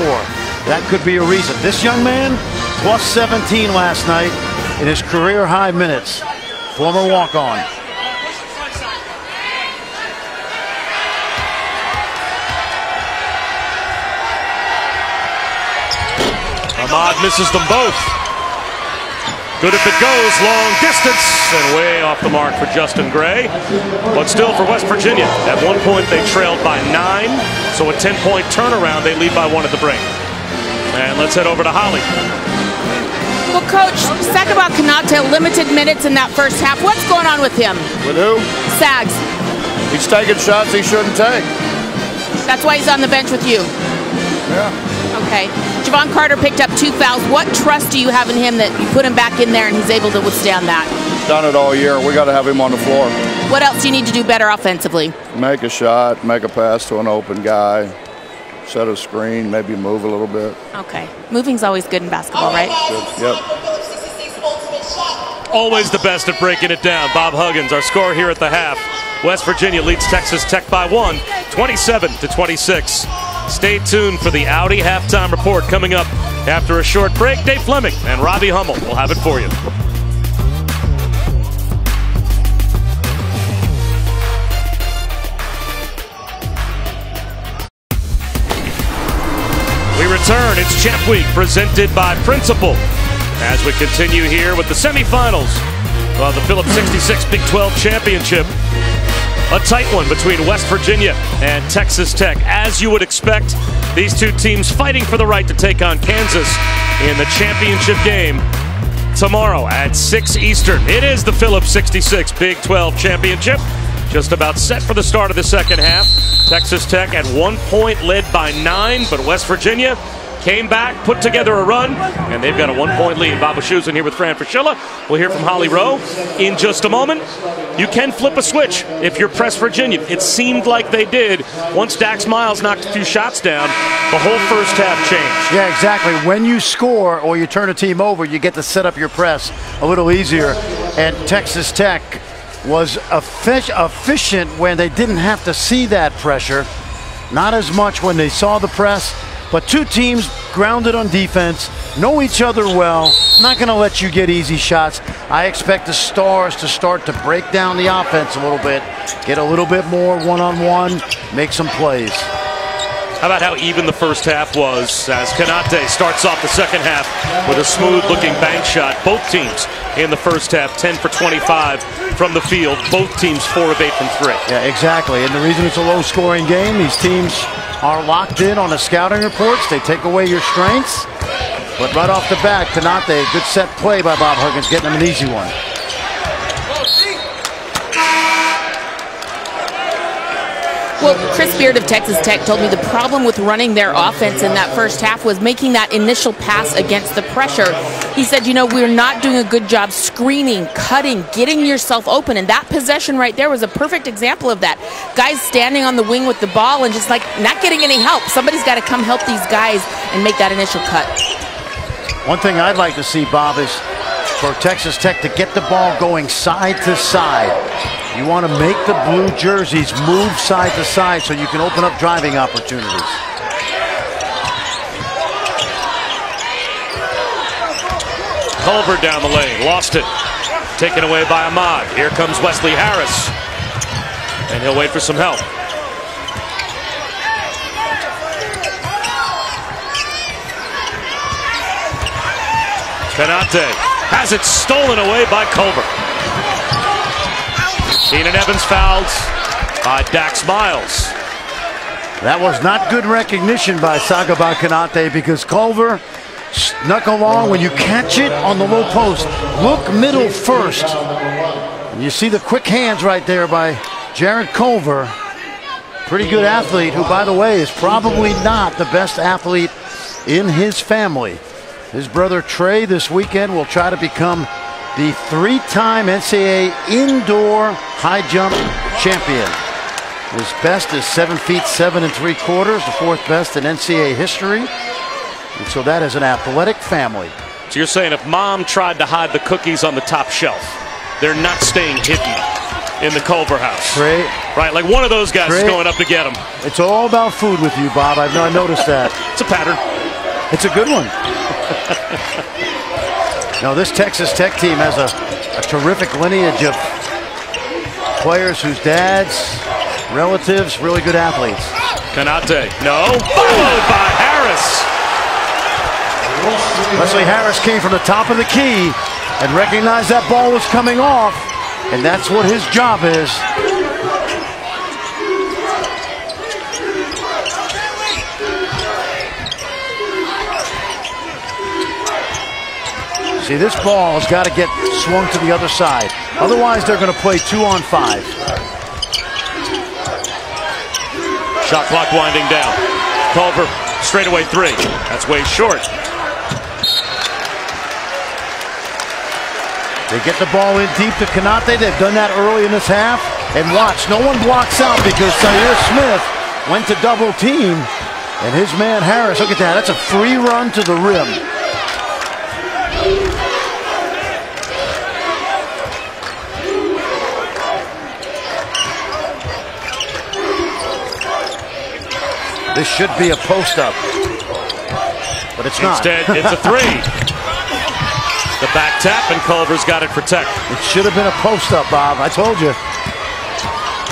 That could be a reason. This young man, plus 17 last night in his career high minutes. Former walk on. Ahmad misses them both. Good if it goes, long distance, and way off the mark for Justin Gray. But still for West Virginia. At one point they trailed by nine, so a 10 point turnaround, they lead by one at the break. And let's head over to Holly. Well, Coach, Sagaba Konate limited minutes in that first half. What's going on with him? With who? Sags. He's taking shots he shouldn't take. That's why he's on the bench with you. Yeah. Okay. Jevon Carter picked up two fouls. What trust do you have in him that you put him back in there and he's able to withstand that? He's done it all year. We got to have him on the floor. What else do you need to do better offensively? Make a shot, make a pass to an open guy, set a screen, maybe move a little bit. Okay. Moving's always good in basketball, right? Yep. Always the best at breaking it down. Bob Huggins, our score here at the half. West Virginia leads Texas Tech by one, 27 to 26. Stay tuned for the Audi halftime report coming up after a short break. Dave Fleming and Robbie Hummel will have it for you. We return. It's Champ Week presented by Principal. As we continue here with the semifinals of the Phillips 66 Big 12 Championship. A tight one between West Virginia and Texas Tech. As you would expect, these two teams fighting for the right to take on Kansas in the championship game tomorrow at 6 Eastern. It is the Phillips 66 Big 12 Championship. Just about set for the start of the second half. Texas Tech at one point led by nine, but West Virginia came back, put together a run, and they've got a one-point lead. Bob Wischusen here with Fran Fraschilla. We'll hear from Holly Rowe in just a moment. You can flip a switch if you're Press Virginia. It seemed like they did once Dax Miles knocked a few shots down. The whole first half changed. Yeah, exactly. When you score or you turn a team over, you get to set up your press a little easier. And Texas Tech was efficient when they didn't have to see that pressure. Not as much when they saw the press. But two teams grounded on defense, know each other well, not going to let you get easy shots. I expect the Stars to start to break down the offense a little bit, get a little bit more one on one, make some plays. How about how even the first half was as Konate starts off the second half with a smooth looking bank shot. Both teams in the first half 10 for 25 from the field. Both teams 4 of 8 from 3. Yeah, exactly. And the reason it's a low scoring game, these teams are locked in on the scouting reports. They take away your strengths. But right off the bat, Konate, good set play by Bob Huggins, getting them an easy one. Well, Chris Beard of Texas Tech told me the problem with running their offense in that first half was making that initial pass against the pressure. He said, you know, we're not doing a good job screening, cutting, getting yourself open. And that possession right there was a perfect example of that. Guys standing on the wing with the ball and just like not getting any help. Somebody's got to come help these guys and make that initial cut. One thing I'd like to see, Bob, is for Texas Tech to get the ball going side to side. You want to make the blue jerseys move side to side so you can open up driving opportunities. Culver down the lane, lost it. Taken away by Ahmad. Here comes Wesley Harris. And he'll wait for some help. Konate has it stolen away by Culver. Keenan Evans fouled by Dax Miles. That was not good recognition by Sagaba Konate because Culver Snuck along when you catch it on the low post. Look middle first. And you see the quick hands right there by Jarrett Culver. Pretty good athlete, who, by the way, is probably not the best athlete in his family. His brother Trey this weekend will try to become the three time NCAA indoor high jump champion. His best is seven feet seven and three quarters, the fourth best in NCAA history. And so that is an athletic family. So you're saying if mom tried to hide the cookies on the top shelf, they're not staying hidden in the Culver house. Trey, Right, like one of those guys is going up to get them. it's all about food with you, Bob. I've I noticed that. It's a pattern. It's a good one. now, this Texas Tech team has a, a terrific lineage of players whose dads, relatives, really good athletes. Konate, no. Followed by Harris. Wesley Harris came from the top of the key and recognized that ball was coming off, and that's what his job is. See, this ball has got to get swung to the other side. Otherwise, they're going to play two on five. Shot clock winding down. Culver, straightaway three. That's way short. They get the ball in deep to Konate. They've done that early in this half. And watch, no one blocks out because Zhaire Smith went to double team. And his man Harris, look at that. That's a free run to the rim. This should be a post up. But it's not. Instead, it's a three. the back tap, and Culver's got it for Tech. It should have been a post up, Bob. I told you.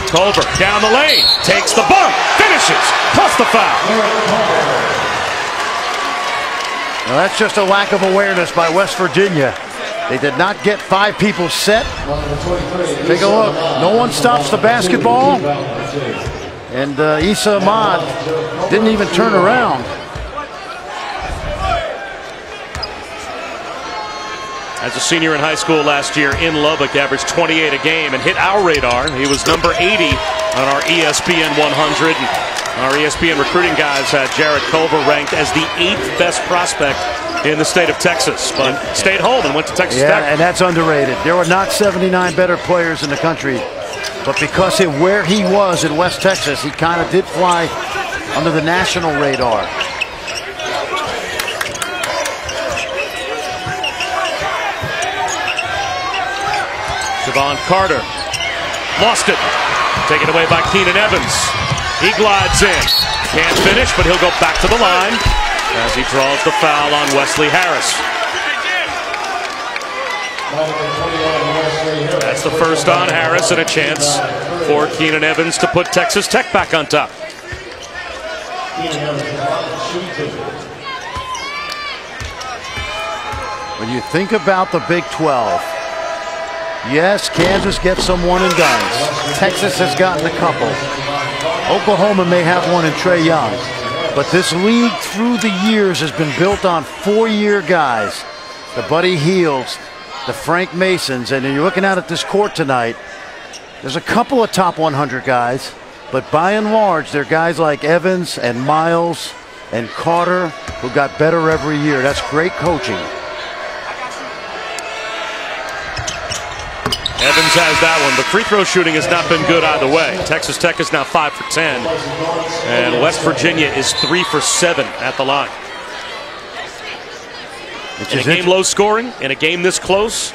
Culver down the lane, takes the bump, finishes, plus the foul. Now that's just a lack of awareness by West Virginia. They did not get five people set. Take a look. No one stops the basketball. And uh, Esa Ahmad didn't even turn around. As a senior in high school last year in Lubbock, averaged 28 a game and hit our radar. He was number 80 on our ESPN 100. And our ESPN recruiting guys had Jarrett Culver ranked as the eighth best prospect in the state of Texas, but stayed home and went to Texas Yeah, Tech. and that's underrated. There were not 79 better players in the country, but because of where he was in West Texas, he kind of did fly under the national radar. Jevon Carter lost it. Taken away by Keenan Evans. He glides in. Can't finish, but he'll go back to the line as he draws the foul on Wesley Harris. That's the first on Harris and a chance for Keenan Evans to put Texas Tech back on top. When you think about the Big 12, yes, Kansas gets some one and dones. Texas has gotten a couple. Oklahoma may have one in Trae Young. But this league through the years has been built on four-year guys. The Buddy Hields, the Frank Masons, and you're looking out at this court tonight. There's a couple of top 100 guys, but by and large, they're guys like Evans and Miles and Carter who got better every year. That's great coaching. Evans has that one. The free throw shooting has not been good either way. Texas Tech is now 5 for 10. And West Virginia is 3 for 7 at the line. Which In a game low scoring, in a game this close,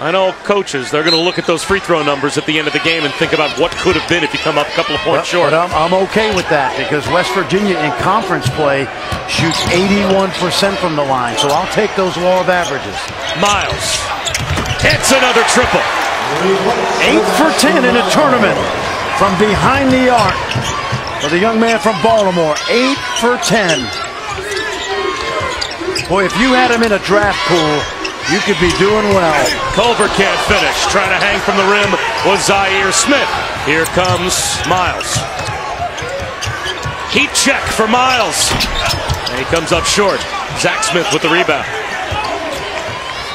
I know coaches, they're going to look at those free throw numbers at the end of the game and think about what could have been if you come up a couple of points But- short. But I'm, I'm okay with that because West Virginia in conference play shoots 81% from the line. So I'll take those law of averages. Miles. It's another triple. Eight for 10 in a tournament from behind the arc for the young man from Baltimore. Eight for 10. Boy, if you had him in a draft pool, you could be doing well. Culver can't finish. Trying to hang from the rim was Zhaire Smith. Here comes Miles. Heat check for Miles. And he comes up short. Zach Smith with the rebound.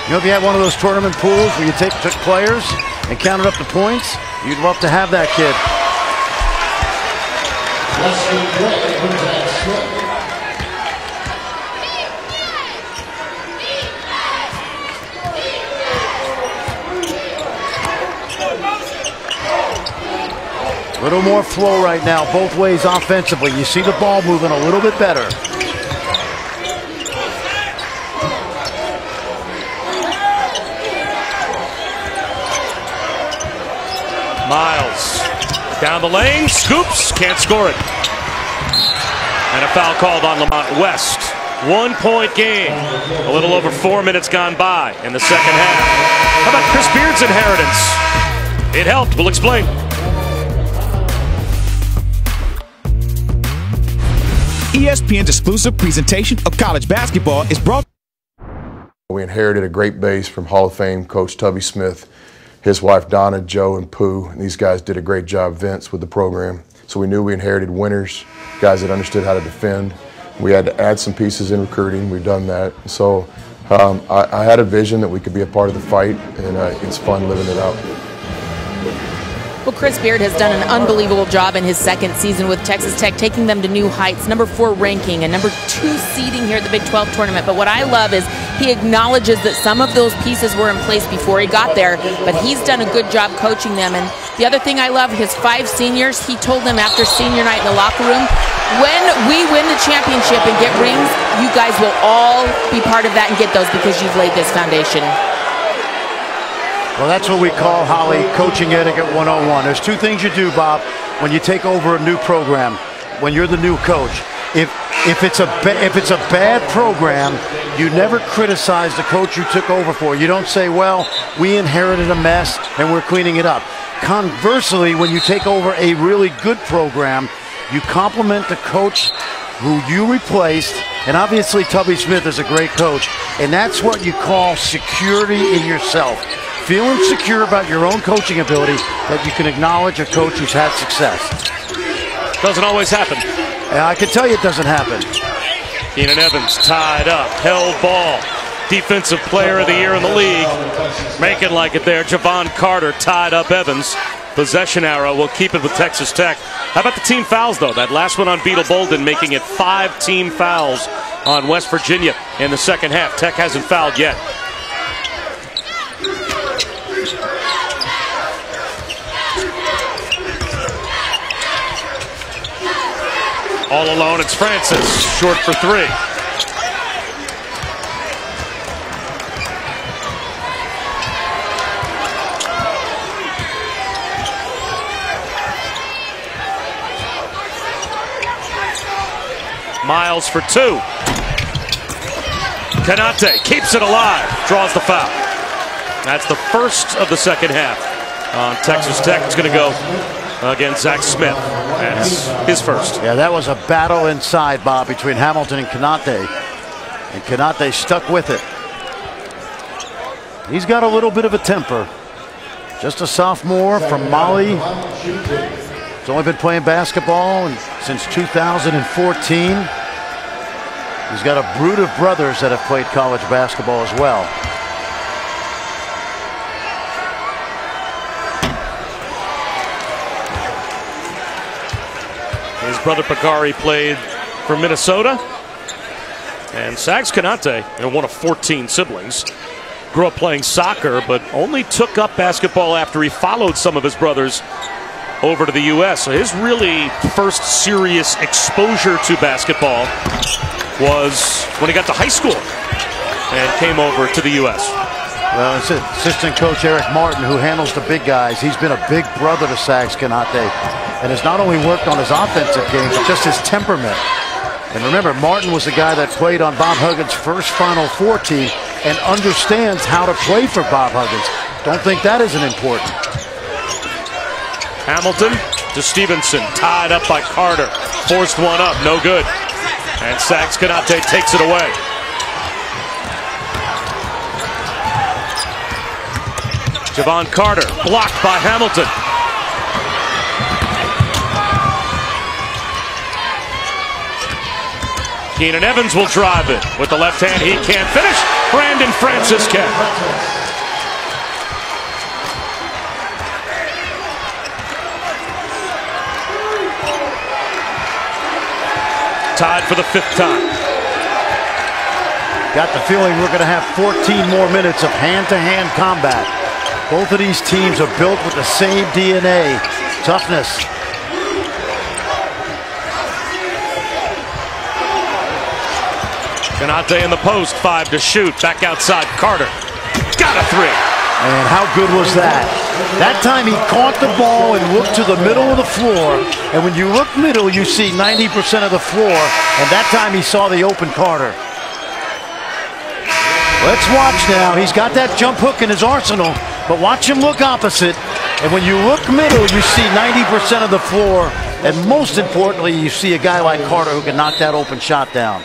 You know, if you had one of those tournament pools where you take took players and counted up the points, you'd love to have that kid. A little more flow right now, both ways offensively. You see the ball moving a little bit better. Miles down the lane, scoops, can't score it. And a foul called on Lamont West. One point game. A little over four minutes gone by in the second half. How about Chris Beard's inheritance? It helped. We'll explain. ESPN's exclusive presentation of college basketball is brought. We inherited a great base from Hall of Fame coach Tubby Smith, his wife Donna, Joe, and Pooh. And these guys did a great job, Vince, with the program. So we knew we inherited winners, guys that understood how to defend. We had to add some pieces in recruiting. We've done that. So um, I, I, had a vision that we could be a part of the fight, and uh, it's fun living it out. Well, Chris Beard has done an unbelievable job in his second season with Texas Tech, taking them to new heights, number four ranking and number two seeding here at the Big 12 tournament. But what I love is he acknowledges that some of those pieces were in place before he got there, but he's done a good job coaching them. And the other thing I love, his five seniors, he told them after senior night in the locker room, when we win the championship and get rings, you guys will all be part of that and get those because you've laid this foundation. Well, that's what we call, Holly, coaching etiquette 101. There's two things you do, Bob, when you take over a new program, when you're the new coach. If, if, it's a if it's a bad program, you never criticize the coach you took over for. You don't say, well, we inherited a mess and we're cleaning it up. Conversely, when you take over a really good program, you compliment the coach who you replaced, and obviously Tubby Smith is a great coach, and that's what you call security in yourself feeling secure about your own coaching ability that you can acknowledge a coach who's had success. Doesn't always happen. And I can tell you it doesn't happen. Keenan Evans tied up, held ball. Defensive player of the year in the league. Making like it there. Jevon Carter tied up Evans. Possession arrow We'll keep it with Texas Tech. How about the team fouls, though? That last one on Beetle Bolden, making it five team fouls on West Virginia in the second half. Tech hasn't fouled yet. All alone, it's Francis, short for three. Miles for two. Konate keeps it alive, draws the foul. That's the first of the second half on Texas Tech. It's going to go against Zach Smith. That's his first. Yeah, that was a battle inside, Bob, between Hamilton and Konate. And Konate stuck with it. He's got a little bit of a temper. Just a sophomore from Mali. He's only been playing basketball since 2014. He's got a brood of brothers that have played college basketball as well. His brother Bakary played for Minnesota. And Sags Konate, you know, one of 14 siblings, grew up playing soccer, but only took up basketball after he followed some of his brothers over to the U.S. So his really first serious exposure to basketball was when he got to high school and came over to the U.S. Well, it's assistant coach Erik Martin who handles the big guys. He's been a big brother to Sags Konate and has not only worked on his offensive game, but just his temperament. And remember, Martin was the guy that played on Bob Huggins' first Final Four team and understands how to play for Bob Huggins. Don't think that isn't important. Hamilton to Stevenson, tied up by Carter. Forced one up, no good. And Sags Konate takes it away. Jevon Carter blocked by Hamilton. Keenan Evans will drive it. With the left hand, he can't finish. Brandon Francis can. Tied for the fifth time. Got the feeling we're going to have 14 more minutes of hand-to-hand combat. Both of these teams are built with the same DNA, toughness. Konate in the post, five to shoot. Back outside, Carter. Got a three. And how good was that? That time he caught the ball and looked to the middle of the floor. And when you look middle, you see 90% of the floor. And that time he saw the open Carter. Let's watch now. He's got that jump hook in his arsenal, but watch him look opposite. And when you look middle, you see 90% of the floor. And most importantly, you see a guy like Carter who can knock that open shot down.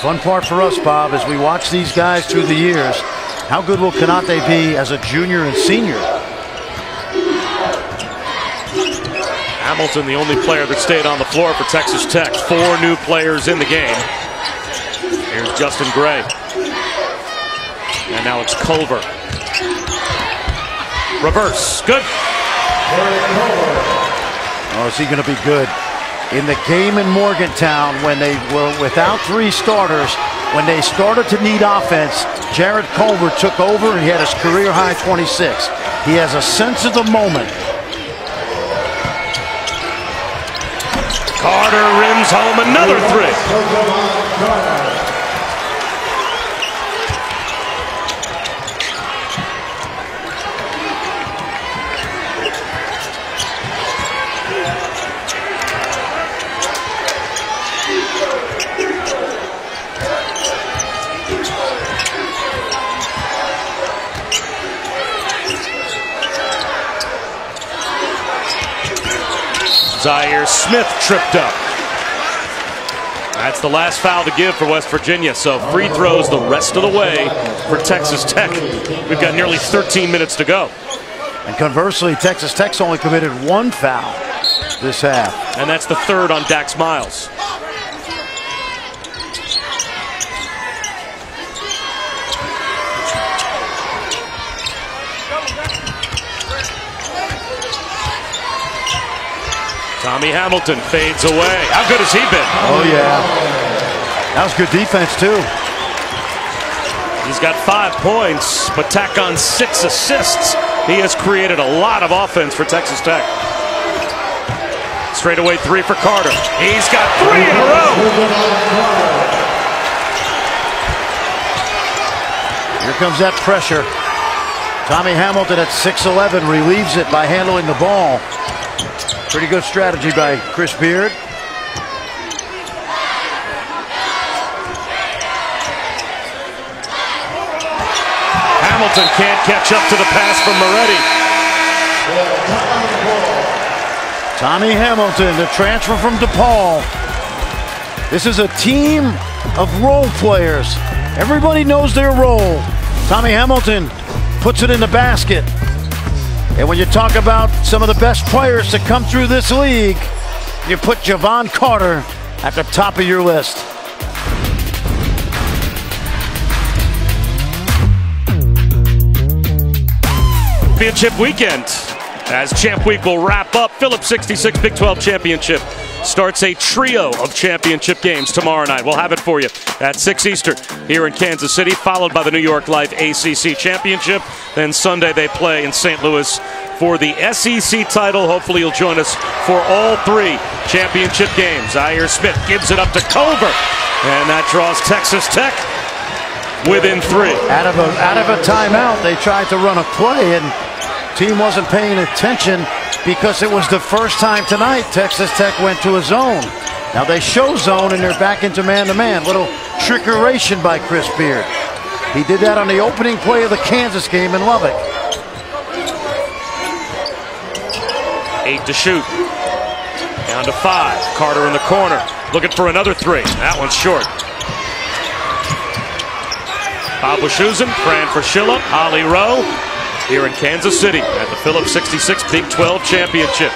Fun part for us, Bob, as we watch these guys through the years. How good will Konate be as a junior and senior? Hamilton, the only player that stayed on the floor for Texas Tech. Four new players in the game. Here's Justin Gray. And now it's Culver. Reverse. Good. Oh, is he going to be good? In the game in Morgantown, when they were without three starters, when they started to need offense, Jarrett Culver took over. and He had his career high 26. He has a sense of the moment. Carter rims home another three. Zhaire Smith tripped up. That's the last foul to give for West Virginia. So free throws the rest of the way for Texas Tech. We've got nearly 13 minutes to go. And conversely, Texas Tech's only committed one foul this half. And that's the third on Dax Miles. Tommy Hamilton fades away. How good has he been? Oh, yeah. That was good defense, too. He's got five points, but tack on six assists. He has created a lot of offense for Texas Tech. Straight away three for Carter. He's got three in a row. Here comes that pressure. Tommy Hamilton at 6'11 relieves it by handling the ball. Pretty good strategy by Chris Beard. Hamilton can't catch up to the pass from Moretti. Tommy Hamilton, the transfer from DePaul. This is a team of role players. Everybody knows their role. Tommy Hamilton puts it in the basket. And when you talk about some of the best players to come through this league, you put Jevon Carter at the top of your list. Championship weekend. As Champ Week will wrap up, Phillips 66 Big 12 Championship starts a trio of championship games tomorrow night. We'll have it for you at 6 Eastern here in Kansas City, followed by the New York Life ACC Championship. Then Sunday they play in St. Louis for the SEC title. Hopefully you'll join us for all three championship games. Zhaire Smith gives it up to Culver, and that draws Texas Tech within three. Out of a out of a timeout, they tried to run a play and team wasn't paying attention because it was the first time tonight Texas Tech went to a zone. Now they show zone and they're back into man-to-man. Little trickeration by Chris Beard. He did that on the opening play of the Kansas game in Lubbock. Eight to shoot. Down to five. Carter in the corner. Looking for another three. That one's short. Bob Wischusen, Fran Fraschilla, Holly Rowe. Here in Kansas City at the Phillips 66 Big 12 Championship.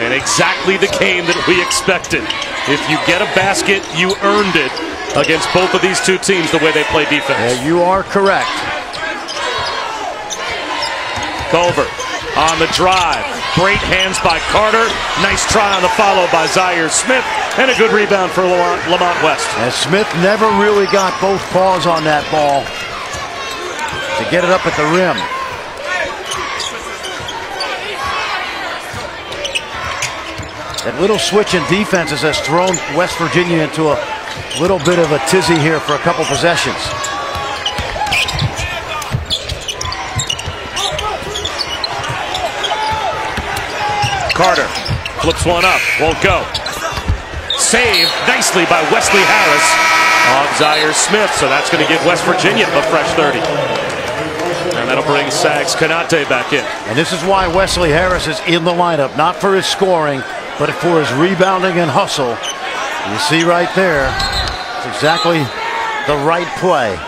And exactly the game that we expected. If you get a basket, you earned it against both of these two teams the way they play defense. Yeah, you are correct. Culver on the drive. Great hands by Carter. Nice try on the follow by Zhaire Smith. And a good rebound for Lamont, Lamont West. And Smith never really got both paws on that ball to get it up at the rim. That little switch in defenses has thrown West Virginia into a little bit of a tizzy here for a couple possessions. Carter flips one up, won't go. Saved nicely by Wesley Harris on Zhaire Smith, so that's going to give West Virginia a fresh 30. And that'll bring Sags Konate back in. And this is why Wesley Harris is in the lineup, not for his scoring, but for his rebounding and hustle. You see right there, it's exactly the right play.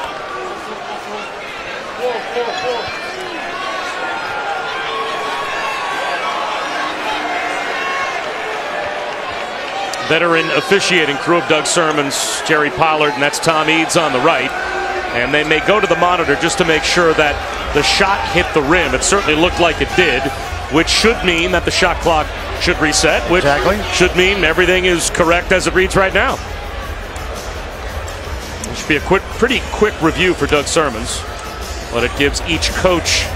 Veteran officiating crew of Doug Sirmons, Jerry Pollard, and that's Tom Eads on the right. And they may go to the monitor just to make sure that the shot hit the rim. It certainly looked like it did, which should mean that the shot clock should reset, which exactly. should mean everything is correct as it reads right now. It should be a quick, pretty quick review for Doug Sirmons, but it gives each coach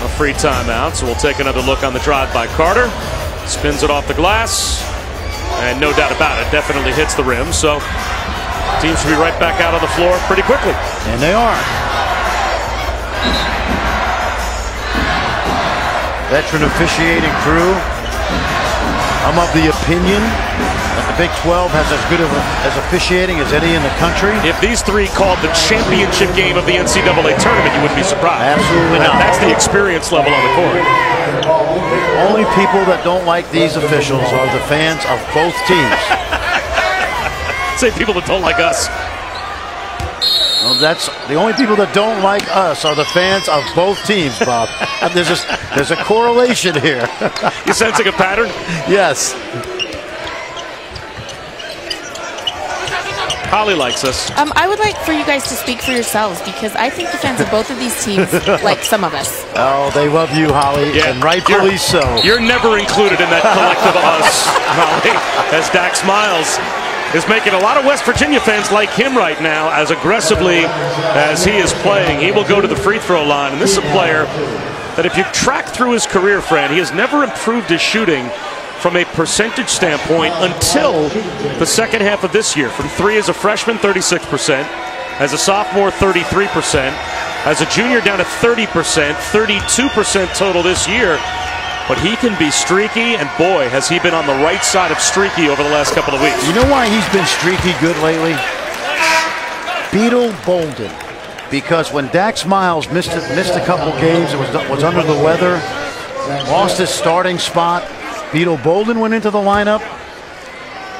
a free timeout. So we'll take another look on the drive by Carter. Spins it off the glass. And no doubt about it, definitely hits the rim. So teams should be right back out on the floor pretty quickly. And they are. Veteran officiating crew. I'm of the opinion that the Big 12 has as good of a, as officiating as any in the country. If these three called the championship game of the NCAA tournament, you wouldn't be surprised. Absolutely not. That's the experience level on the court. Only people that don't like these officials are the fans of both teams. Say people that don't like us. Well, that's the only people that don't like us are the fans of both teams, Bob. And there's a, there's a correlation here. You sensing a pattern? yes. Holly likes us. Um, I would like for you guys to speak for yourselves because I think the fans of both of these teams like some of us. Oh, they love you, Holly, and rightfully You're- so. You're never included in that collective us, Holly, as Dax Miles is making a lot of West Virginia fans like him right now as aggressively as he is playing. He will go to the free throw line, and this is a player that if you track through his career, Fran, he has never improved his shooting from a percentage standpoint until the second half of this year. From three as a freshman, 36%. As a sophomore, 33%. As a junior, down to 30%. 32% total this year. But he can be streaky, and boy, has he been on the right side of streaky over the last couple of weeks. You know why he's been streaky good lately? Beetle Bolden. Because when Dax Miles missed missed a couple games, it was was under the weather, lost his starting spot. Beetle Bolden went into the lineup,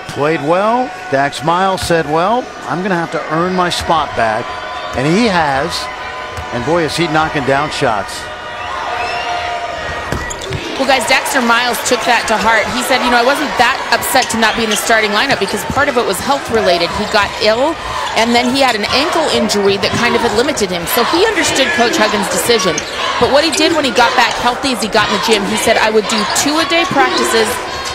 played well. Dax Miles said, "Well, I'm going to have to earn my spot back," and he has. And boy, is he knocking down shots. Well, guys, Daxter Miles took that to heart. He said, you know, I wasn't that upset to not be in the starting lineup because part of it was health related. He got ill, and then he had an ankle injury that kind of had limited him. So he understood Coach Huggins' decision. But what he did when he got back healthy is he got in the gym. He said, I would do two a day practices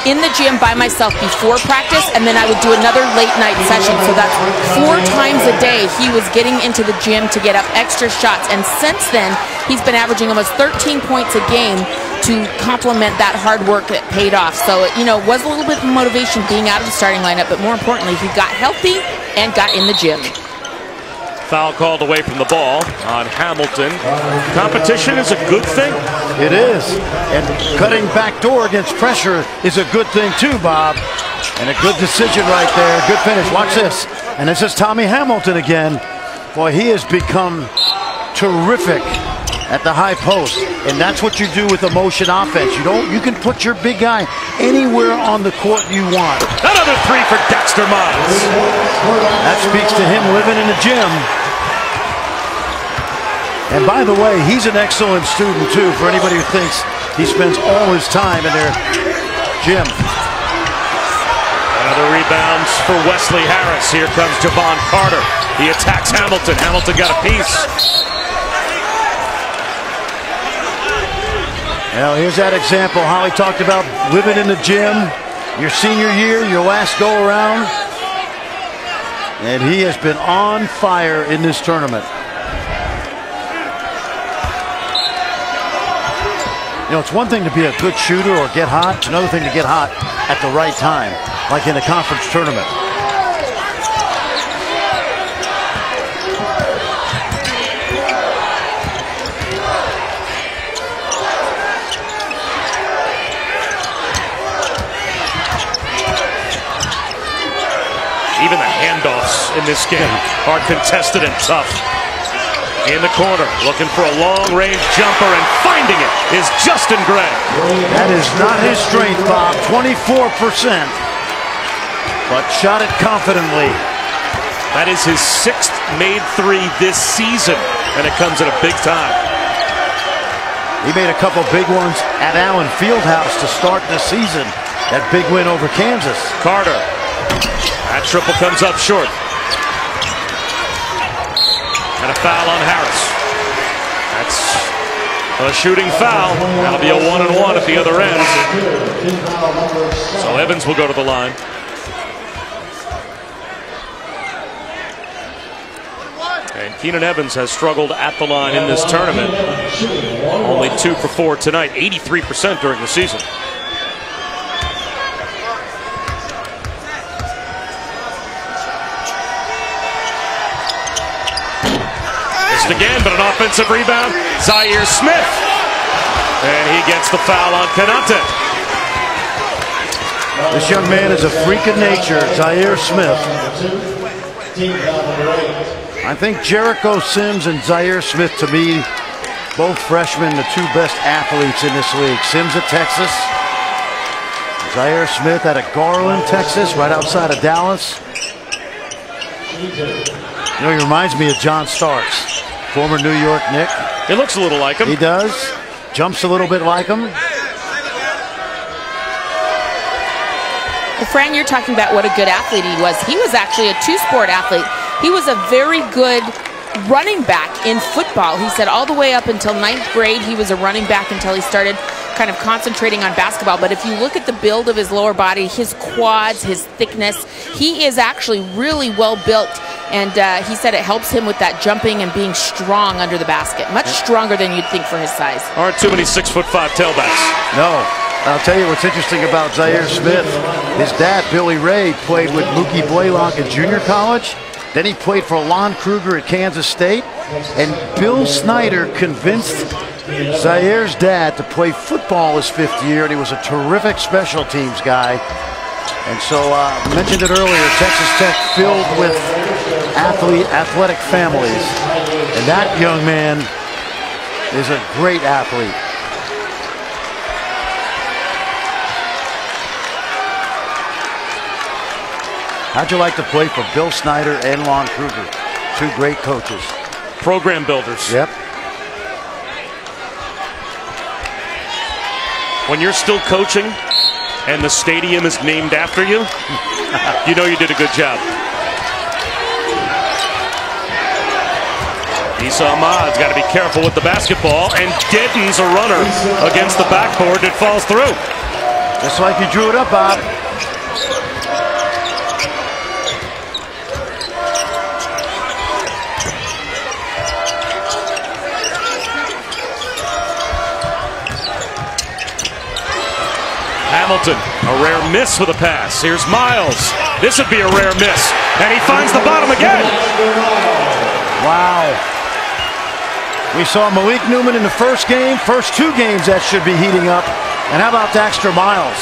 in the gym by myself before practice, and then I would do another late night session. So that's four times a day he was getting into the gym to get up extra shots. And since then, he's been averaging almost 13 points a game to complement that hard work that paid off. So, you know, it was a little bit of motivation being out of the starting lineup, but more importantly, he got healthy and got in the gym. Foul called away from the ball on Hamilton. Competition is a good thing. It is. And cutting back door against pressure is a good thing too, Bob. And a good decision right there. Good finish. Watch this. And this is Tommy Hamilton again. Boy, he has become terrific at the high post. And that's what you do with the motion offense. You don't you can put your big guy anywhere on the court you want. Another three for Daxter Miles. That speaks to him living in the gym. And by the way, he's an excellent student too for anybody who thinks he spends all his time in their gym. Another rebounds for Wesley Harris. Here comes Jevon Carter. He attacks Hamilton. Hamilton got a piece. Now here's that example. Holly talked about living in the gym, your senior year, your last go around. And he has been on fire in this tournament. You know, it's one thing to be a good shooter or get hot. It's another thing to get hot at the right time, like in a conference tournament. Even the handoffs in this game are contested and tough. In the corner, looking for a long-range jumper and finding it is Justin Gray. That is not his strength, Bob. 24%. But shot it confidently. That is his sixth made three this season, and it comes at a big time. He made a couple big ones at Allen Fieldhouse to start the season. That big win over Kansas. Carter. That triple comes up short. And a foul on Harris. That's a shooting foul. That'll be a one and one at the other end. So Evans will go to the line. And Keenan Evans has struggled at the line in this tournament. Only two for four tonight, 83% during the season. Missed again, but an offensive rebound. Zhaire Smith. And he gets the foul on Konate. This young man is a freak of nature, Zhaire Smith. I think Jericho Sims and Zhaire Smith, to me, both freshmen, the two best athletes in this league. Sims at Texas, Zhaire Smith out of Garland, Texas, right outside of Dallas. You know, he reminds me of John Starks, former New York Knick. He looks a little like him. He does. Jumps a little bit like him. Well, Fran, you're talking about what a good athlete he was. He was actually a two-sport athlete. He was a very good running back in football. He said all the way up until ninth grade, he was a running back until he started kind of concentrating on basketball. But if you look at the build of his lower body, his quads, his thickness, he is actually really well built. And uh, he said it helps him with that jumping and being strong under the basket. Much stronger than you'd think for his size. Aren't too many six foot five tailbacks. No. I'll tell you what's interesting about Zhaire Smith. His dad, Billy Ray, played with Mookie Blaylock at junior college. Then he played for Lon Kruger at Kansas State. And Bill Snyder convinced Zhaire's dad to play football his fifth year, and he was a terrific special teams guy. And so, uh, I mentioned it earlier, Texas Tech filled with athlete, athletic families. And that young man is a great athlete. How'd you like to play for Bill Snyder and Lon Kruger? Two great coaches. Program builders. Yep. When you're still coaching and the stadium is named after you, you know you did a good job. Esa Ahmad's got to be careful with the basketball and deadens a runner against the backboard that falls through. Just like you drew it up, Bob. Hamilton, a rare miss with a pass. Here's Miles. This would be a rare miss. And he finds the bottom again. Wow. We saw Malik Newman in the first game. First two games that should be heating up. And how about Daxter Miles?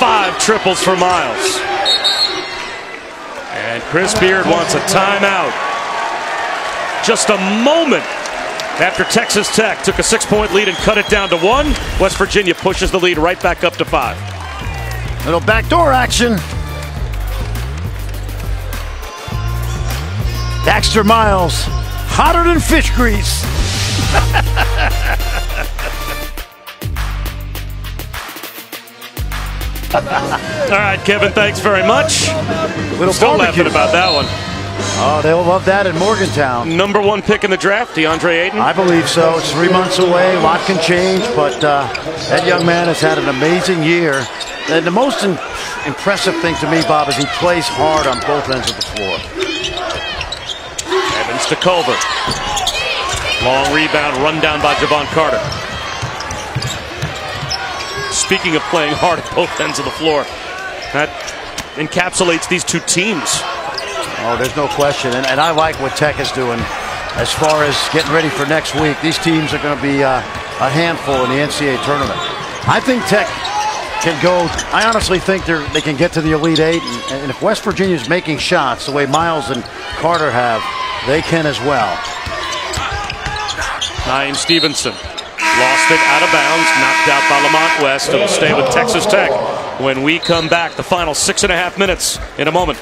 Five triples for Miles. And Chris Beard wants a timeout. Just a moment after Texas Tech took a six-point lead and cut it down to one, West Virginia pushes the lead right back up to five. Little backdoor action. Daxter Miles hotter than fish grease. All right, Kevin, thanks very much. Little Still barbecue. laughing about that one. Oh, they'll love that in Morgantown. Number one pick in the draft, DeAndre Ayton. I believe so. It's three months away. A lot can change, but uh, that young man has had an amazing year. And the most im- impressive thing to me, Bob, is he plays hard on both ends of the floor. Evans to Culver. Long rebound, run down by Jevon Carter. Speaking of playing hard at both ends of the floor, that encapsulates these two teams. Oh, there's no question. And, and I like what Tech is doing as far as getting ready for next week. These teams are going to be uh, a handful in the NCAA tournament. I think Tech can go. I honestly think they they can get to the Elite Eight. And, and if West Virginia is making shots the way Miles and Carter have, they can as well. Niem Stevenson lost it out of bounds, knocked out by Lamont West. It'll stay with Texas Tech when we come back. The final six and a half minutes in a moment.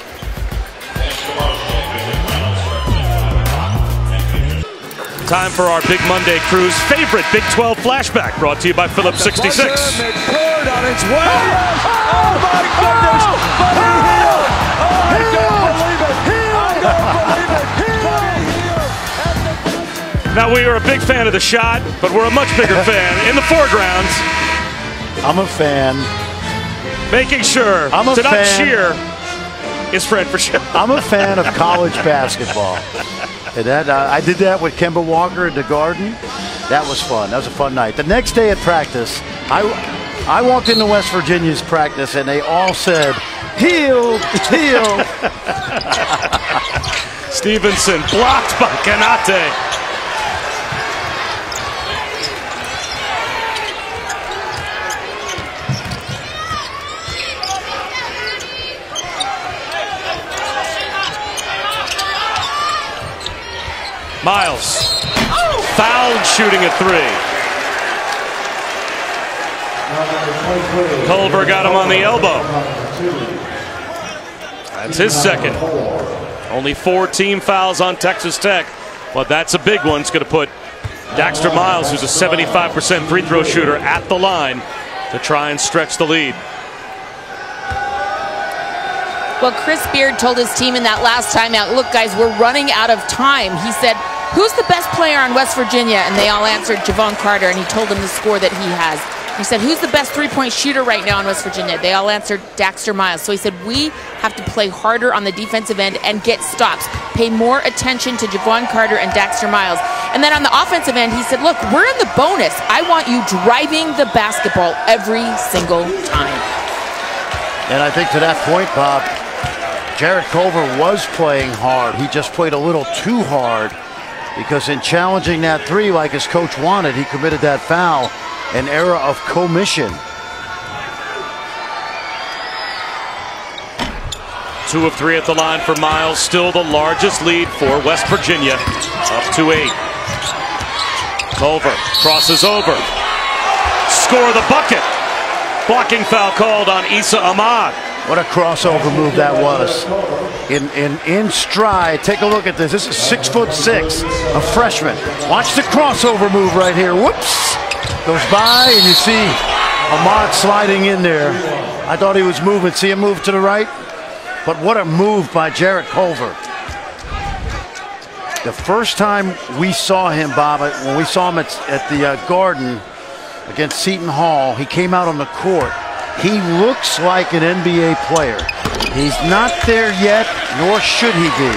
Time for our Big Monday Cruise favorite Big 12 flashback brought to you by Phillips 66. McBird on its way. Oh, my oh, goodness. Buddy oh, Hield. Oh, I don't believe it. Now, we are a big fan of the shot, but we're a much bigger fan in the foreground, I'm a fan. making sure I'm a to not fan. cheer is Fred for sure. I'm a fan of college basketball. And that uh, I did that with Kemba Walker at the Garden. That was fun. That was a fun night. The next day at practice, I I walked into West Virginia's practice and they all said, "Heel, heel." Stevenson blocked by Konate. Miles fouled shooting at three. Culver got him on the elbow. That's his second. Only four team fouls on Texas Tech, but that's a big one. It's going to put Daxter Miles, who's a 75% free throw shooter, at the line to try and stretch the lead. Well, Chris Beard told his team in that last timeout, look, guys, we're running out of time. He said, who's the best player on West Virginia? And they all answered Jevon Carter, and he told them the score that he has. He said, who's the best three-point shooter right now in West Virginia? They all answered Daxter Miles. So he said, we have to play harder on the defensive end and get stops. Pay more attention to Jevon Carter and Daxter Miles. And then on the offensive end, he said, look, we're in the bonus. I want you driving the basketball every single time. And I think to that point, Bob, Jarrett Culver was playing hard. He just played a little too hard because in challenging that three like his coach wanted, he committed that foul, an error of commission. Two of three at the line for Miles, still the largest lead for West Virginia, up to eight. Culver crosses over. Score the bucket. Blocking foul called on Esa Ahmad. What a crossover move that was. In in in stride. Take a look at this. This is six foot six, a freshman. Watch the crossover move right here. Whoops. Goes by and you see Ahmad sliding in there. I thought he was moving. See him move to the right? But what a move by Jarrett Culver. The first time we saw him, Bob, when we saw him at, at the uh, Garden against Seton Hall, he came out on the court. He looks like an NBA player. He's not there yet, nor should he be,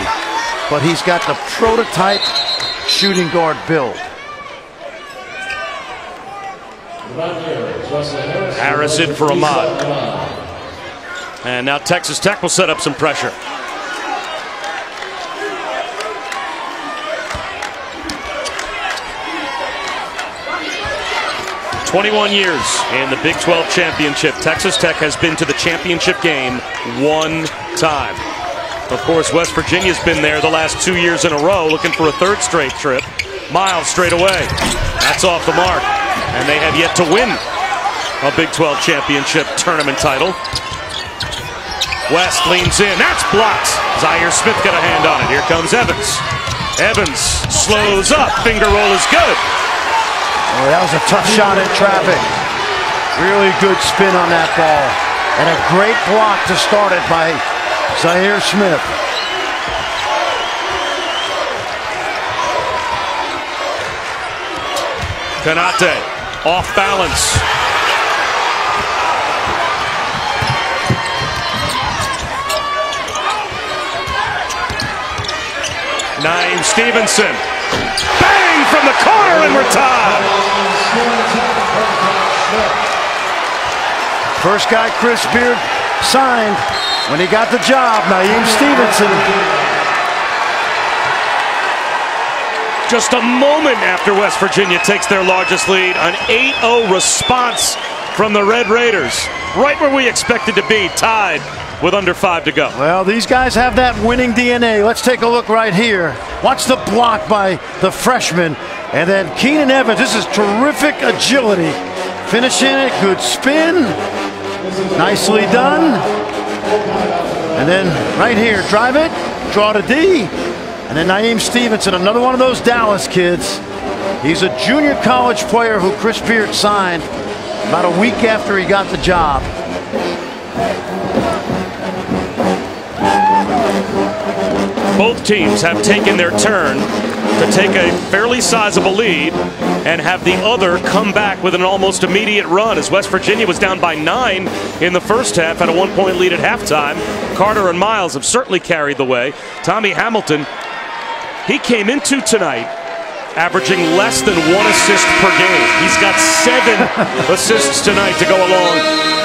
but he's got the prototype shooting guard build. Harrison for Ahmad. And now Texas Tech will set up some pressure. Twenty-one years in the Big 12 championship. Texas Tech has been to the championship game one time. Of course, West Virginia's been there the last two years in a row, looking for a third straight trip. Miles straight away. That's off the mark. And they have yet to win a Big 12 championship tournament title. West leans in. That's blocked. Zhaire Smith got a hand on it. Here comes Evans. Evans slows up. Finger roll is good. Oh, that was a tough shot in traffic. Really good spin on that ball. And a great block to start it by Zhaire Smith. Konate off balance. Niem Stevenson. From the corner and we're tied. First guy Chris Beard signed when he got the job, Niem Stevenson. Just a moment after West Virginia takes their largest lead, an 8-0 response from the Red Raiders. Right where we expected to be, tied with under five to go. Well, these guys have that winning DNA. Let's take a look right here. Watch the block by the freshman. And then Keenan Evans, this is terrific agility. Finishing it, good spin. Nicely done. And then right here, drive it, draw to D. And then Niem Stevenson, another one of those Dallas kids. He's a junior college player who Chris Beard signed about a week after he got the job. Both teams have taken their turn to take a fairly sizable lead and have the other come back with an almost immediate run as West Virginia was down by nine in the first half, had a one point lead at halftime. Carter and Miles have certainly carried the way. Tommy Hamilton, he came into tonight averaging less than one assist per game. He's got seven assists tonight to go along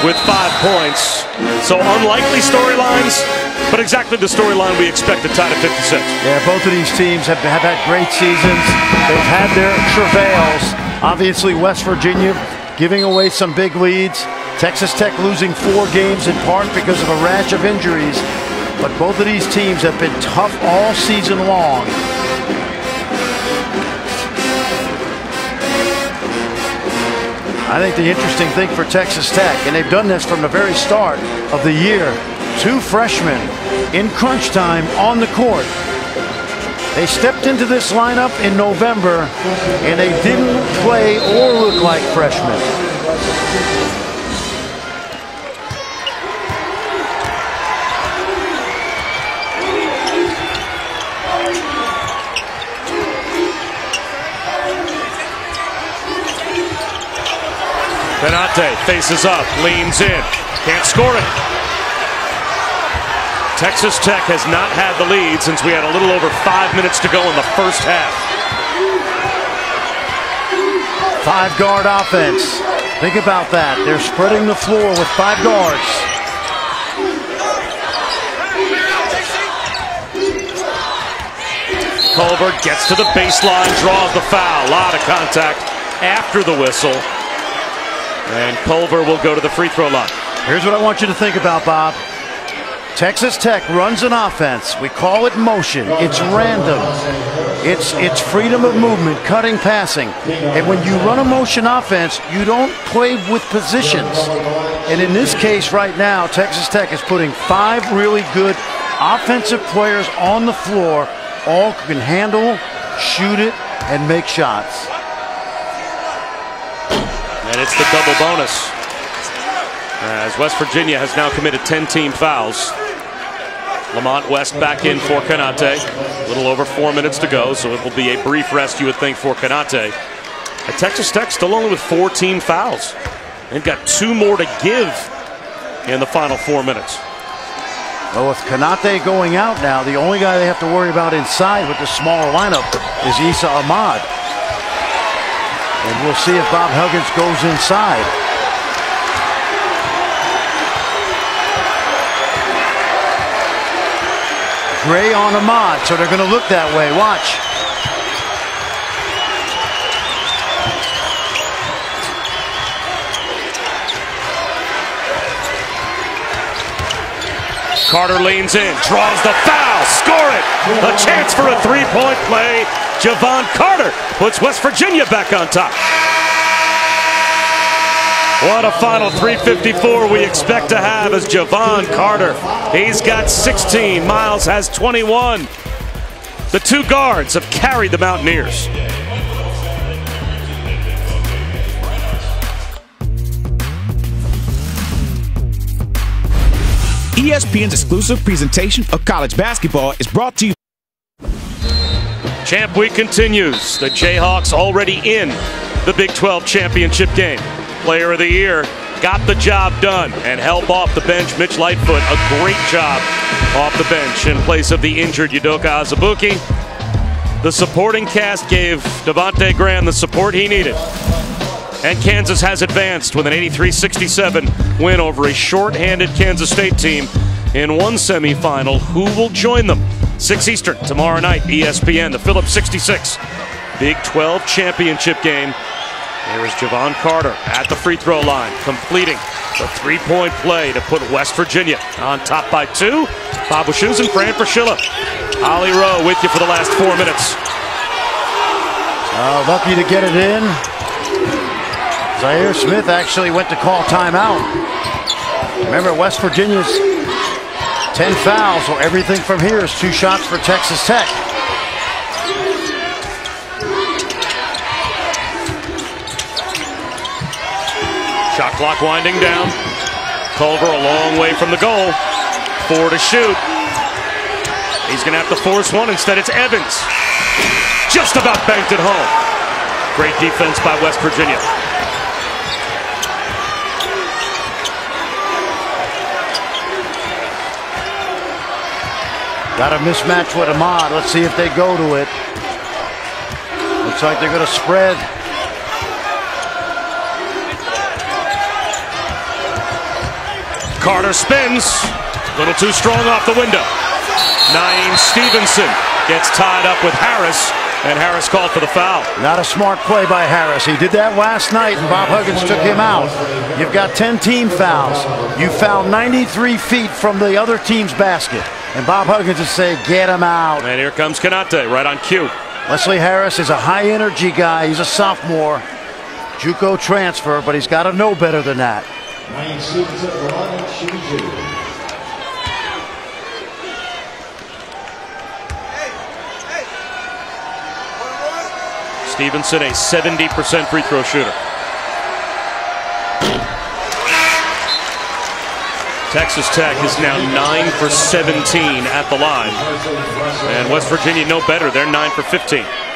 with five points. So unlikely storylines, but exactly the storyline we expect to tie at 56. Yeah, both of these teams have, have had great seasons. They've had their travails. Obviously, West Virginia giving away some big leads. Texas Tech losing four games in part because of a rash of injuries. But both of these teams have been tough all season long. I think the interesting thing for Texas Tech, and they've done this from the very start of the year, two freshmen in crunch time on the court. They stepped into this lineup in November, and they didn't play or look like freshmen. Konate faces up, leans in, can't score it. Texas Tech has not had the lead since we had a little over five minutes to go in the first half. Five guard offense. Think about that. They're spreading the floor with five guards. Culver gets to the baseline, draws the foul. A lot of contact after the whistle. And Culver will go to the free throw line. Here's what I want you to think about, Bob. Texas Tech runs an offense. We call it motion. It's random. It's it's freedom of movement, cutting, passing. And when you run a motion offense, you don't play with positions. And in this case right now, Texas Tech is putting five really good offensive players on the floor, all can handle, shoot it, and make shots. And it's the double bonus. As West Virginia has now committed 10 team fouls. Lamont West back in for Konate. A little over four minutes to go, so it will be a brief rest, you would think, for Konate. At Texas Tech still only with four team fouls. They've got two more to give in the final four minutes. Well, with Konate going out now, the only guy they have to worry about inside with the smaller lineup is Esa Ahmad. And we'll see if Bob Huggins goes inside. Gray on Ahmad, so they're going to look that way. Watch. Carter leans in, draws the foul, score it. A chance for a three-point play. Jevon Carter puts West Virginia back on top. What a final 354 we expect to have as Jevon Carter. He's got 16. Miles has 21. The two guards have carried the Mountaineers. ESPN's exclusive presentation of college basketball is brought to you. Champ Week continues. The Jayhawks already in the Big 12 championship game. Player of the Year got the job done and help off the bench. Mitch Lightfoot, a great job off the bench in place of the injured Udoka Azubuike. The supporting cast gave Devonte Graham the support he needed. And Kansas has advanced with an 83-67 win over a short-handed Kansas State team in one semifinal. Who will join them? 6 Eastern tomorrow night, ESPN, the Phillips 66 Big 12 championship game. Here is Jevon Carter at the free throw line, completing the three-point play to put West Virginia on top by two. Bob Wischusen and Fran Fraschilla. Holly Rowe with you for the last four minutes. Uh, lucky to get it in. Zhaire Smith actually went to call timeout. Remember, West Virginia's 10 fouls, so everything from here is two shots for Texas Tech. Shot clock winding down. Culver a long way from the goal. Four to shoot. He's going to have to force one. Instead, it's Evans. Just about banked it home. Great defense by West Virginia. Got a mismatch with Ahmad. Let's see if they go to it. Looks like they're going to spread. Carter spins. A little too strong off the window. Niem Stevenson gets tied up with Harris, and Harris called for the foul. Not a smart play by Harris. He did that last night, and Bob Huggins took him out. You've got 10 team fouls. You foul 93 feet from the other team's basket. And Bob Huggins is saying, get him out. And here comes Konate right on cue. Wesley Harris is a high energy guy. He's a sophomore. Juco transfer, but he's got to know better than that. Stevenson, a 70% free throw shooter. Texas Tech is now 9 for 17 at the line. And West Virginia no better. They're 9 for 15.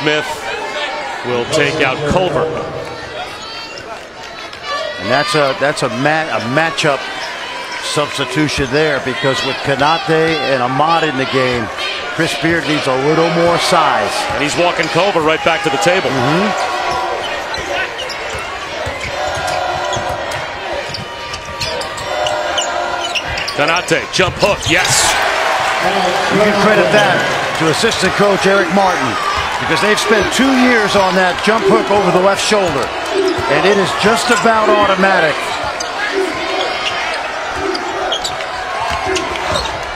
Smith will take out Culver. And that's a that's a, mat, a matchup substitution there because with Konate and Ahmad in the game, Chris Beard needs a little more size. And he's walking Culver right back to the table. Mm-hmm. Konate jump hook, yes. You can credit that to assistant coach Erik Martin because they've spent two years on that jump hook over the left shoulder, and it is just about automatic.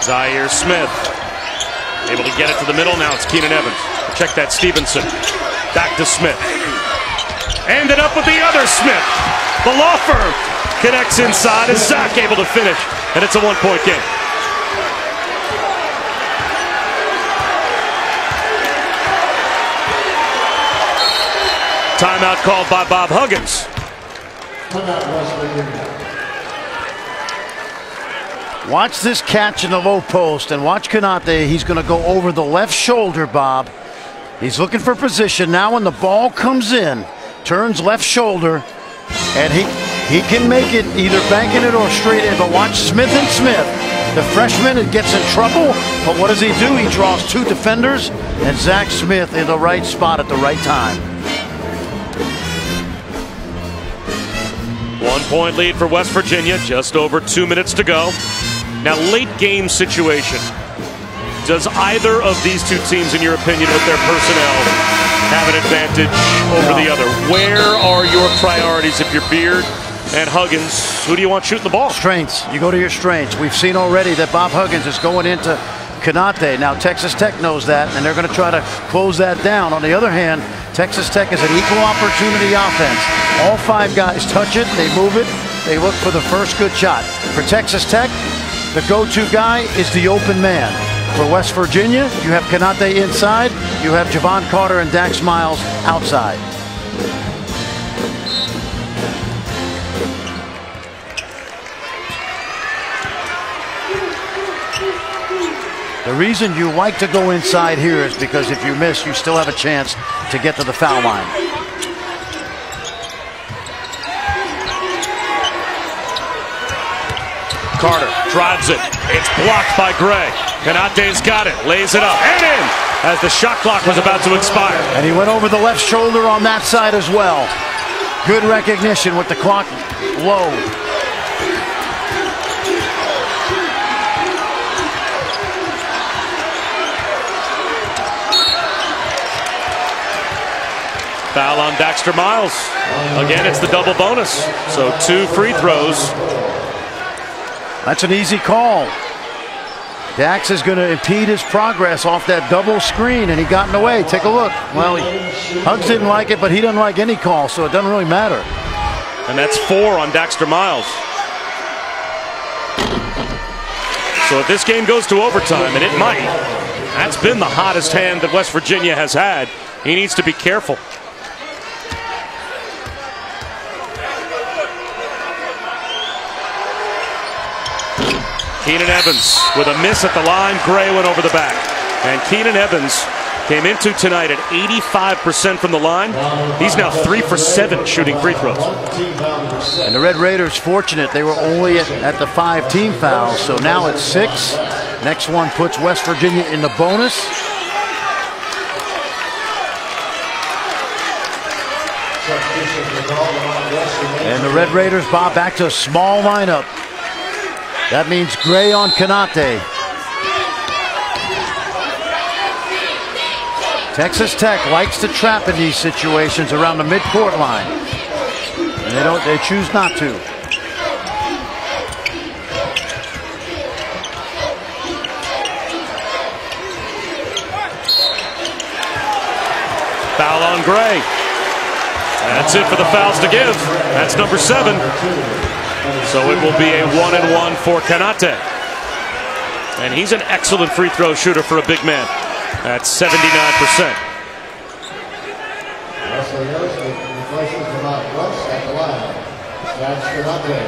Zhaire Smith able to get it to the middle. Now it's Keenan Evans. Check that Stevenson. Back to Smith. Ended up with the other Smith. The law firm connects inside. Is Zach able to finish? And it's a one-point game. Timeout called by Bob Huggins. Watch this catch in the low post and watch Konate. He's going to go over the left shoulder, Bob. He's looking for position. Now when the ball comes in, turns left shoulder, and he he can make it either banking it or straight in. But watch Smith and Smith. The freshman it gets in trouble, but what does he do? He draws two defenders and Zach Smith in the right spot at the right time. One point lead for West Virginia, just over two minutes to go. Now, late game situation. Does either of these two teams, in your opinion, with their personnel, have an advantage over No. the other? Where are your priorities if you're Beard and Huggins? Who do you want shooting the ball? Strengths. You go to your strengths. We've seen already that Bob Huggins is going into Konate. Now, Texas Tech knows that, and they're going to try to close that down. On the other hand, Texas Tech is an equal opportunity offense. All five guys touch it, they move it, they look for the first good shot. For Texas Tech, the go-to guy is the open man. For West Virginia, you have Konate inside, you have Jevon Carter and Dax Miles outside. The reason you like to go inside here is because if you miss, you still have a chance to get to the foul line. Carter drives it. It's blocked by Gray. Konate's got it, lays it up, and in as the shot clock was about to expire. And he went over the left shoulder on that side as well. Good recognition with the clock low. Foul on Daxter Miles. Again, it's the double bonus. So two free throws. That's an easy call. Dax is going to impede his progress off that double screen, and he got in the way. Take a look. Well, Hugs didn't like it, but he doesn't like any call, so it doesn't really matter. And that's four on Daxter Miles. So if this game goes to overtime, and it might, that's been the hottest hand that West Virginia has had. He needs to be careful. Keenan Evans with a miss at the line. Gray went over the back. And Keenan Evans came into tonight at 85% from the line. He's now three for seven shooting free throws. And the Red Raiders fortunate they were only at, at the five team fouls, so now it's six. Next one puts West Virginia in the bonus. And the Red Raiders bob back to a small lineup. That means Gray on Konate. Texas Tech likes to trap in these situations around the midcourt line. And they don't they choose not to. Foul on Gray. That's it for the fouls to give. That's number seven. So it will be a one and one for Konate. And he's an excellent free throw shooter for a big man. at 79%.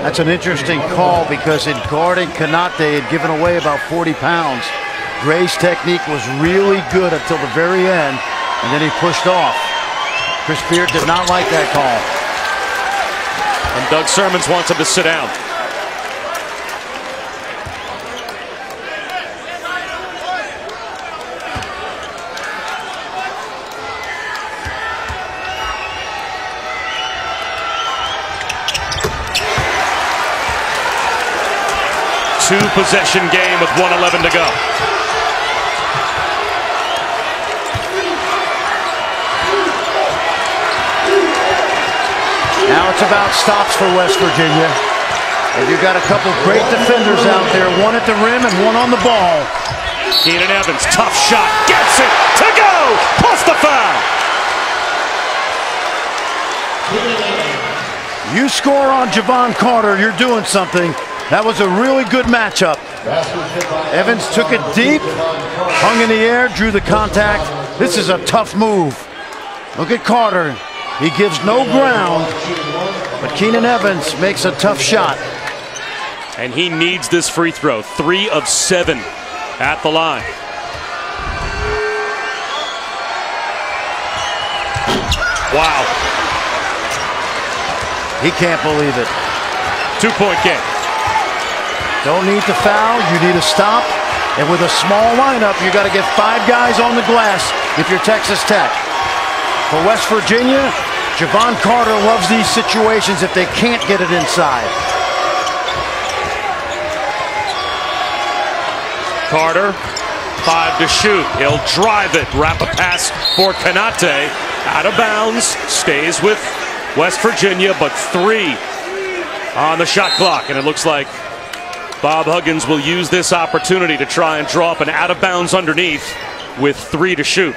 That's an interesting call because in guarding Konate had given away about 40 pounds. Gray's technique was really good until the very end, and then he pushed off. Chris Beard did not like that call. And Doug Sirmons wants him to sit down. Two possession game with 111 to go. Now it's about stops for West Virginia. And you've got a couple great defenders out there, one at the rim and one on the ball. Keenan Evans, tough shot, gets it to go, plus the foul. You score on Jevon Carter, you're doing something. That was a really good matchup. Evans took it deep, hung in the air, drew the contact. This is a tough move. Look at Carter. He gives no ground, but Keenan Evans makes a tough shot. And he needs this free throw. Three of seven at the line. Wow. He can't believe it. Two point game. Don't need to foul, you need to stop. And with a small lineup, you got to get five guys on the glass if you're Texas Tech. For West Virginia, Jevon Carter loves these situations if they can't get it inside. Carter, five to shoot. He'll drive it. Wrap a pass for Konate. Out of bounds. Stays with West Virginia, but three on the shot clock. And it looks like Bob Huggins will use this opportunity to try and draw up an out of bounds underneath with three to shoot.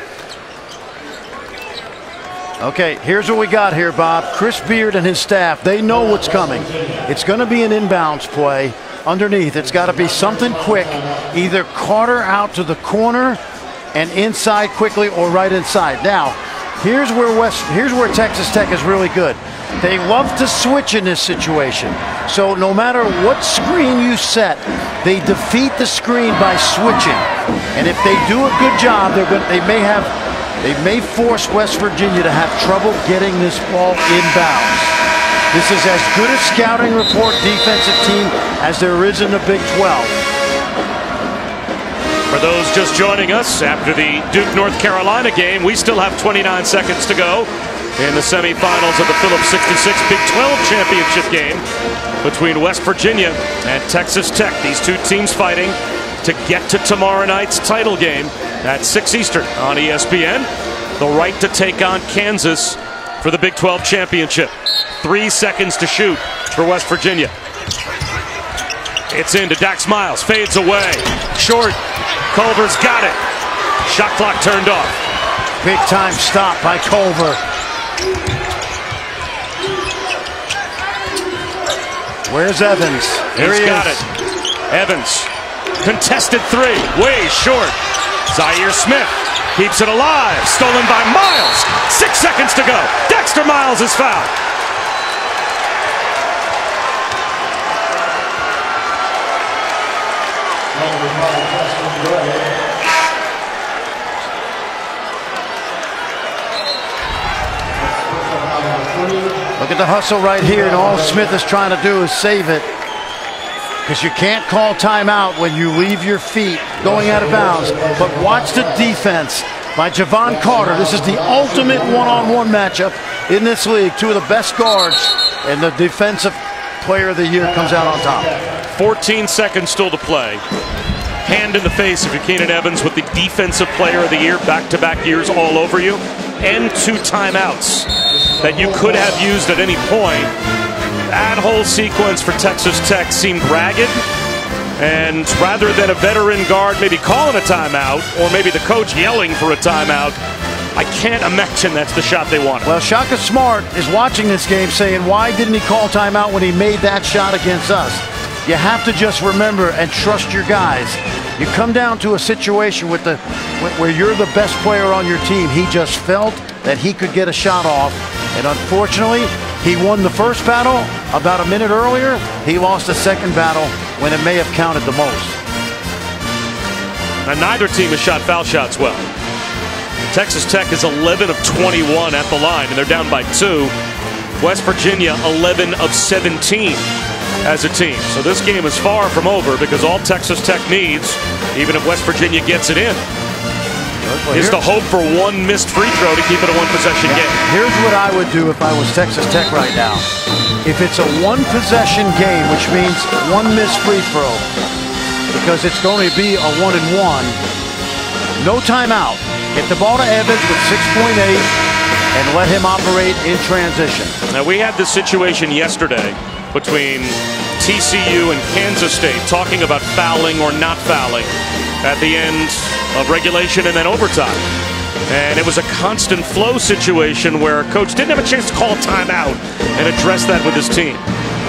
Okay, here's what we got here, Bob. Chris Beard and his staff, they know what's coming. It's going to be an inbounds play underneath. It's got to be something quick, either Carter out to the corner and inside quickly or right inside. Now, here's where West here's where Texas Tech is really good. They love to switch in this situation. So no matter what screen you set, they defeat the screen by switching. And if they do a good job, they're they may have they may force West Virginia to have trouble getting this ball inbounds. This is as good a scouting report defensive team as there is in the Big 12. For those just joining us after the Duke North Carolina game, we still have 29 seconds to go in the semifinals of the Phillips 66 Big 12 championship game between West Virginia and Texas Tech. These two teams fighting to get to tomorrow night's title game at 6 Eastern on ESPN. The right to take on Kansas for the Big 12 championship. Three seconds to shoot for West Virginia. It's into Dax Miles, fades away. Short. Culver's got it. Shot clock turned off. Big time stop by Culver. Where's Evans? Here He's he got is. it. Evans. Contested three. Way short. Zhaire Smith keeps it alive. Stolen by Miles. Six seconds to go. Daxter Miles is fouled. Look at the hustle right here, and all Smith is trying to do is save it. Because you can't call timeout when you leave your feet going out of bounds. But watch the defense by Jevon Carter. This is the ultimate one-on-one matchup in this league. Two of the best guards, and the defensive player of the year comes out on top. 14 seconds still to play. Hand in the face you're Keenan Evans with the defensive player of the year, back-to-back years all over you, and two timeouts that you could have used at any point. That whole sequence for Texas Tech seemed ragged. And rather than a veteran guard maybe calling a timeout, or maybe the coach yelling for a timeout, I can't imagine that's the shot they wanted. Well, Shaka Smart is watching this game saying, why didn't he call timeout when he made that shot against us? You have to just remember and trust your guys. You come down to a situation with the where you're the best player on your team. He just felt that he could get a shot off, and unfortunately, he won the first battle about a minute earlier. He lost the second battle when it may have counted the most. And neither team has shot foul shots well. Texas Tech is 11 of 21 at the line, and they're down by two. West Virginia 11 of 17 as a team. So this game is far from over because all Texas Tech needs, even if West Virginia gets it in, is to hope for one missed free throw to keep it a one possession yeah. game. Here's what I would do if I was Texas Tech right now. If it's a one possession game, which means one missed free throw, because it's going to be a one and one, no timeout. Get the ball to Evans with 6.8 and let him operate in transition. Now we had this situation yesterday between TCU and Kansas State talking about fouling or not fouling at the end of regulation and then overtime. And it was a constant flow situation where coach didn't have a chance to call timeout and address that with his team.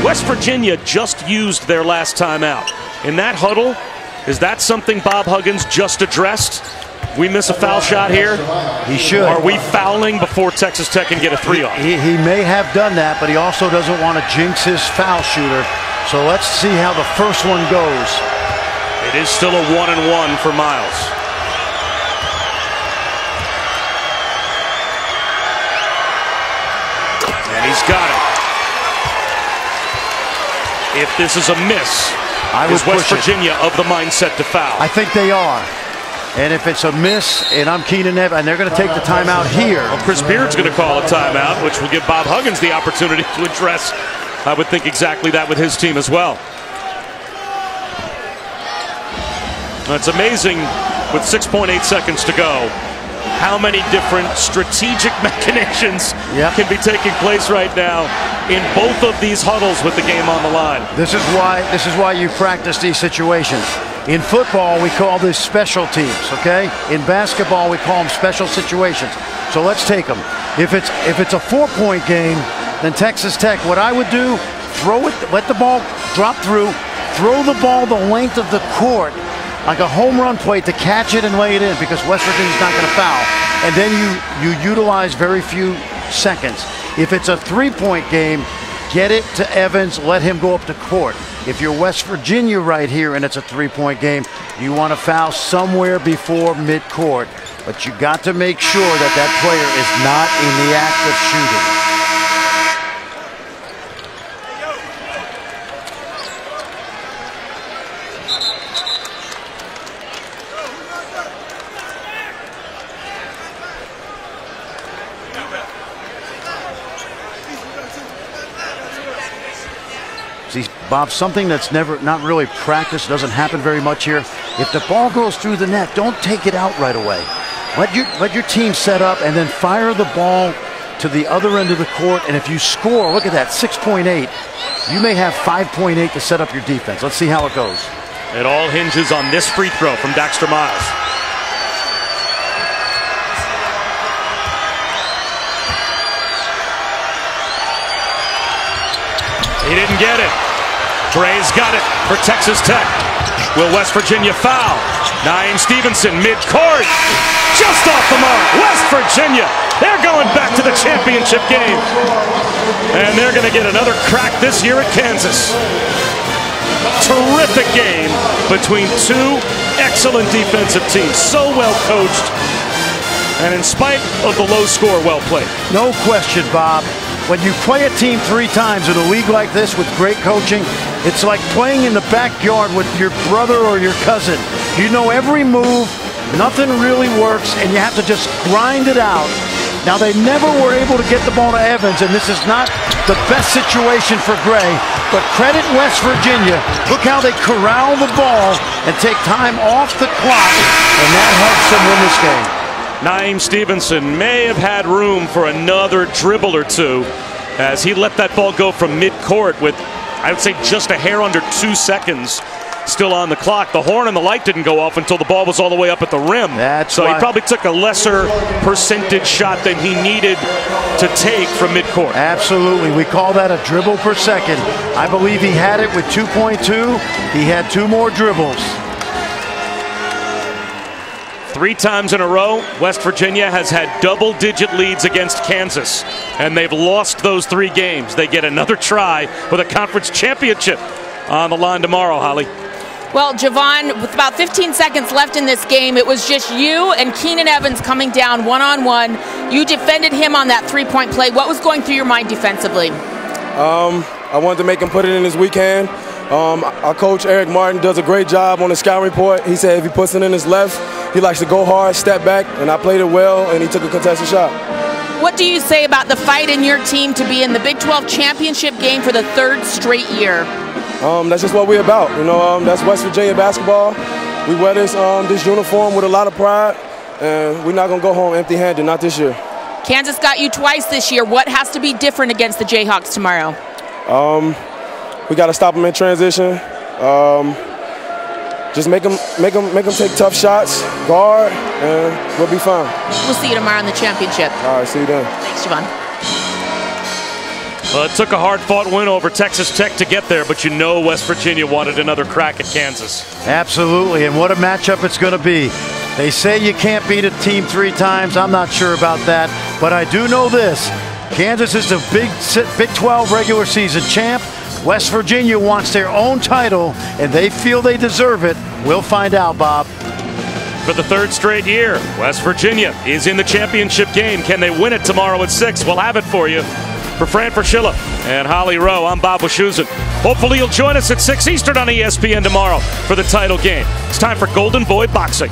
West Virginia just used their last timeout. In that huddle, is that something Bob Huggins just addressed? We miss a foul shot here. He should. Are we fouling before Texas Tech can get a three off? He, he may have done that, but he also doesn't want to jinx his foul shooter. So let's see how the first one goes. It is still a one and one for Miles. And he's got it. If this is a miss, I is West Virginia it. of the mindset to foul? I think they are. And if it's a miss, and I'm Keenan Evans, and they're going to take the timeout here. Well, Chris Beard's going to call a timeout, which will give Bob Huggins the opportunity to address, I would think, exactly that with his team as well. It's amazing with 6.8 seconds to go how many different strategic machinations Yep. can be taking place right now in both of these huddles with the game on the line. This is why this is why you practice these situations. In football, we call this special teams, okay? In basketball, we call them special situations. So let's take them. If it's if it's a four-point game, then Texas Tech, what I would do, throw it, let the ball drop through, throw the ball the length of the court like a home run plate to catch it and lay it in because West Virginia's not going to foul. And then you you utilize very few seconds. If it's a three-point game, get it to Evans, let him go up to court. If you're West Virginia right here and it's a three-point game, you want to foul somewhere before midcourt. But you got to make sure that that player is not in the act of shooting. Bob, something that's never, not really practiced, doesn't happen very much here. If the ball goes through the net, don't take it out right away. Let your let your team set up and then fire the ball to the other end of the court. And if you score, look at that, 6.8. You may have 5.8 to set up your defense. Let's see how it goes. It all hinges on this free throw from Daxter Miles. He didn't get it. Dre's got it for Texas Tech. Will West Virginia foul? Niem Stevenson mid-court. Just off the mark. West Virginia. They're going back to the championship game. And they're going to get another crack this year at Kansas. Terrific game between two excellent defensive teams. So well coached. And in spite of the low score, well played. No question, Bob. When you play a team three times in a league like this with great coaching, it's like playing in the backyard with your brother or your cousin. You know every move, nothing really works, and you have to just grind it out. Now, they never were able to get the ball to Evans, and this is not the best situation for Gray, but credit West Virginia. Look how they corral the ball and take time off the clock, and that helps them win this game. Niem Stevenson may have had room for another dribble or two as he let that ball go from midcourt with, I would say, just a hair under two seconds still on the clock. The horn and the light didn't go off until the ball was all the way up at the rim. That's so he probably took a lesser percentage shot than he needed to take from midcourt. Absolutely. We call that a dribble per second. I believe he had it with 2.2. He had two more dribbles. Three times in a row, West Virginia has had double digit leads against Kansas, and they've lost those three games. They get another try with a conference championship on the line tomorrow, Holly. Well, Jevon, with about 15 seconds left in this game, it was just you and Keenan Evans coming down one on one. You defended him on that three point play. What was going through your mind defensively? Um, I wanted to make him put it in his weak hand. Um, our coach Erik Martin does a great job on the scout report. He said if he puts it in his left, he likes to go hard, step back, and I played it well, and he took a contested shot. What do you say about the fight in your team to be in the Big 12 championship game for the third straight year? Um, that's just what we're about. You know, um, that's West Virginia basketball. We wear this um, this uniform with a lot of pride, and we're not gonna go home empty-handed. Not this year. Kansas got you twice this year. What has to be different against the Jayhawks tomorrow? Um, we got to stop them in transition. Um, just make them, make them, make them take tough shots, guard, and we'll be fine. We'll see you tomorrow in the championship. All right, see you then. Thanks, Jevon. Well, it took a hard fought win over Texas Tech to get there, but you know West Virginia wanted another crack at Kansas. Absolutely, and what a matchup it's going to be. They say you can't beat a team three times. I'm not sure about that, but I do know this. Kansas is the Big, Big 12 regular season champ. West Virginia wants their own title, and they feel they deserve it. We'll find out, Bob. For the third straight year, West Virginia is in the championship game. Can they win it tomorrow at 6? We'll have it for you. For Fran Fraschilla and Holly Rowe, I'm Bob Wischusen. Hopefully you'll join us at 6 Eastern on ESPN tomorrow for the title game. It's time for Golden Boy Boxing.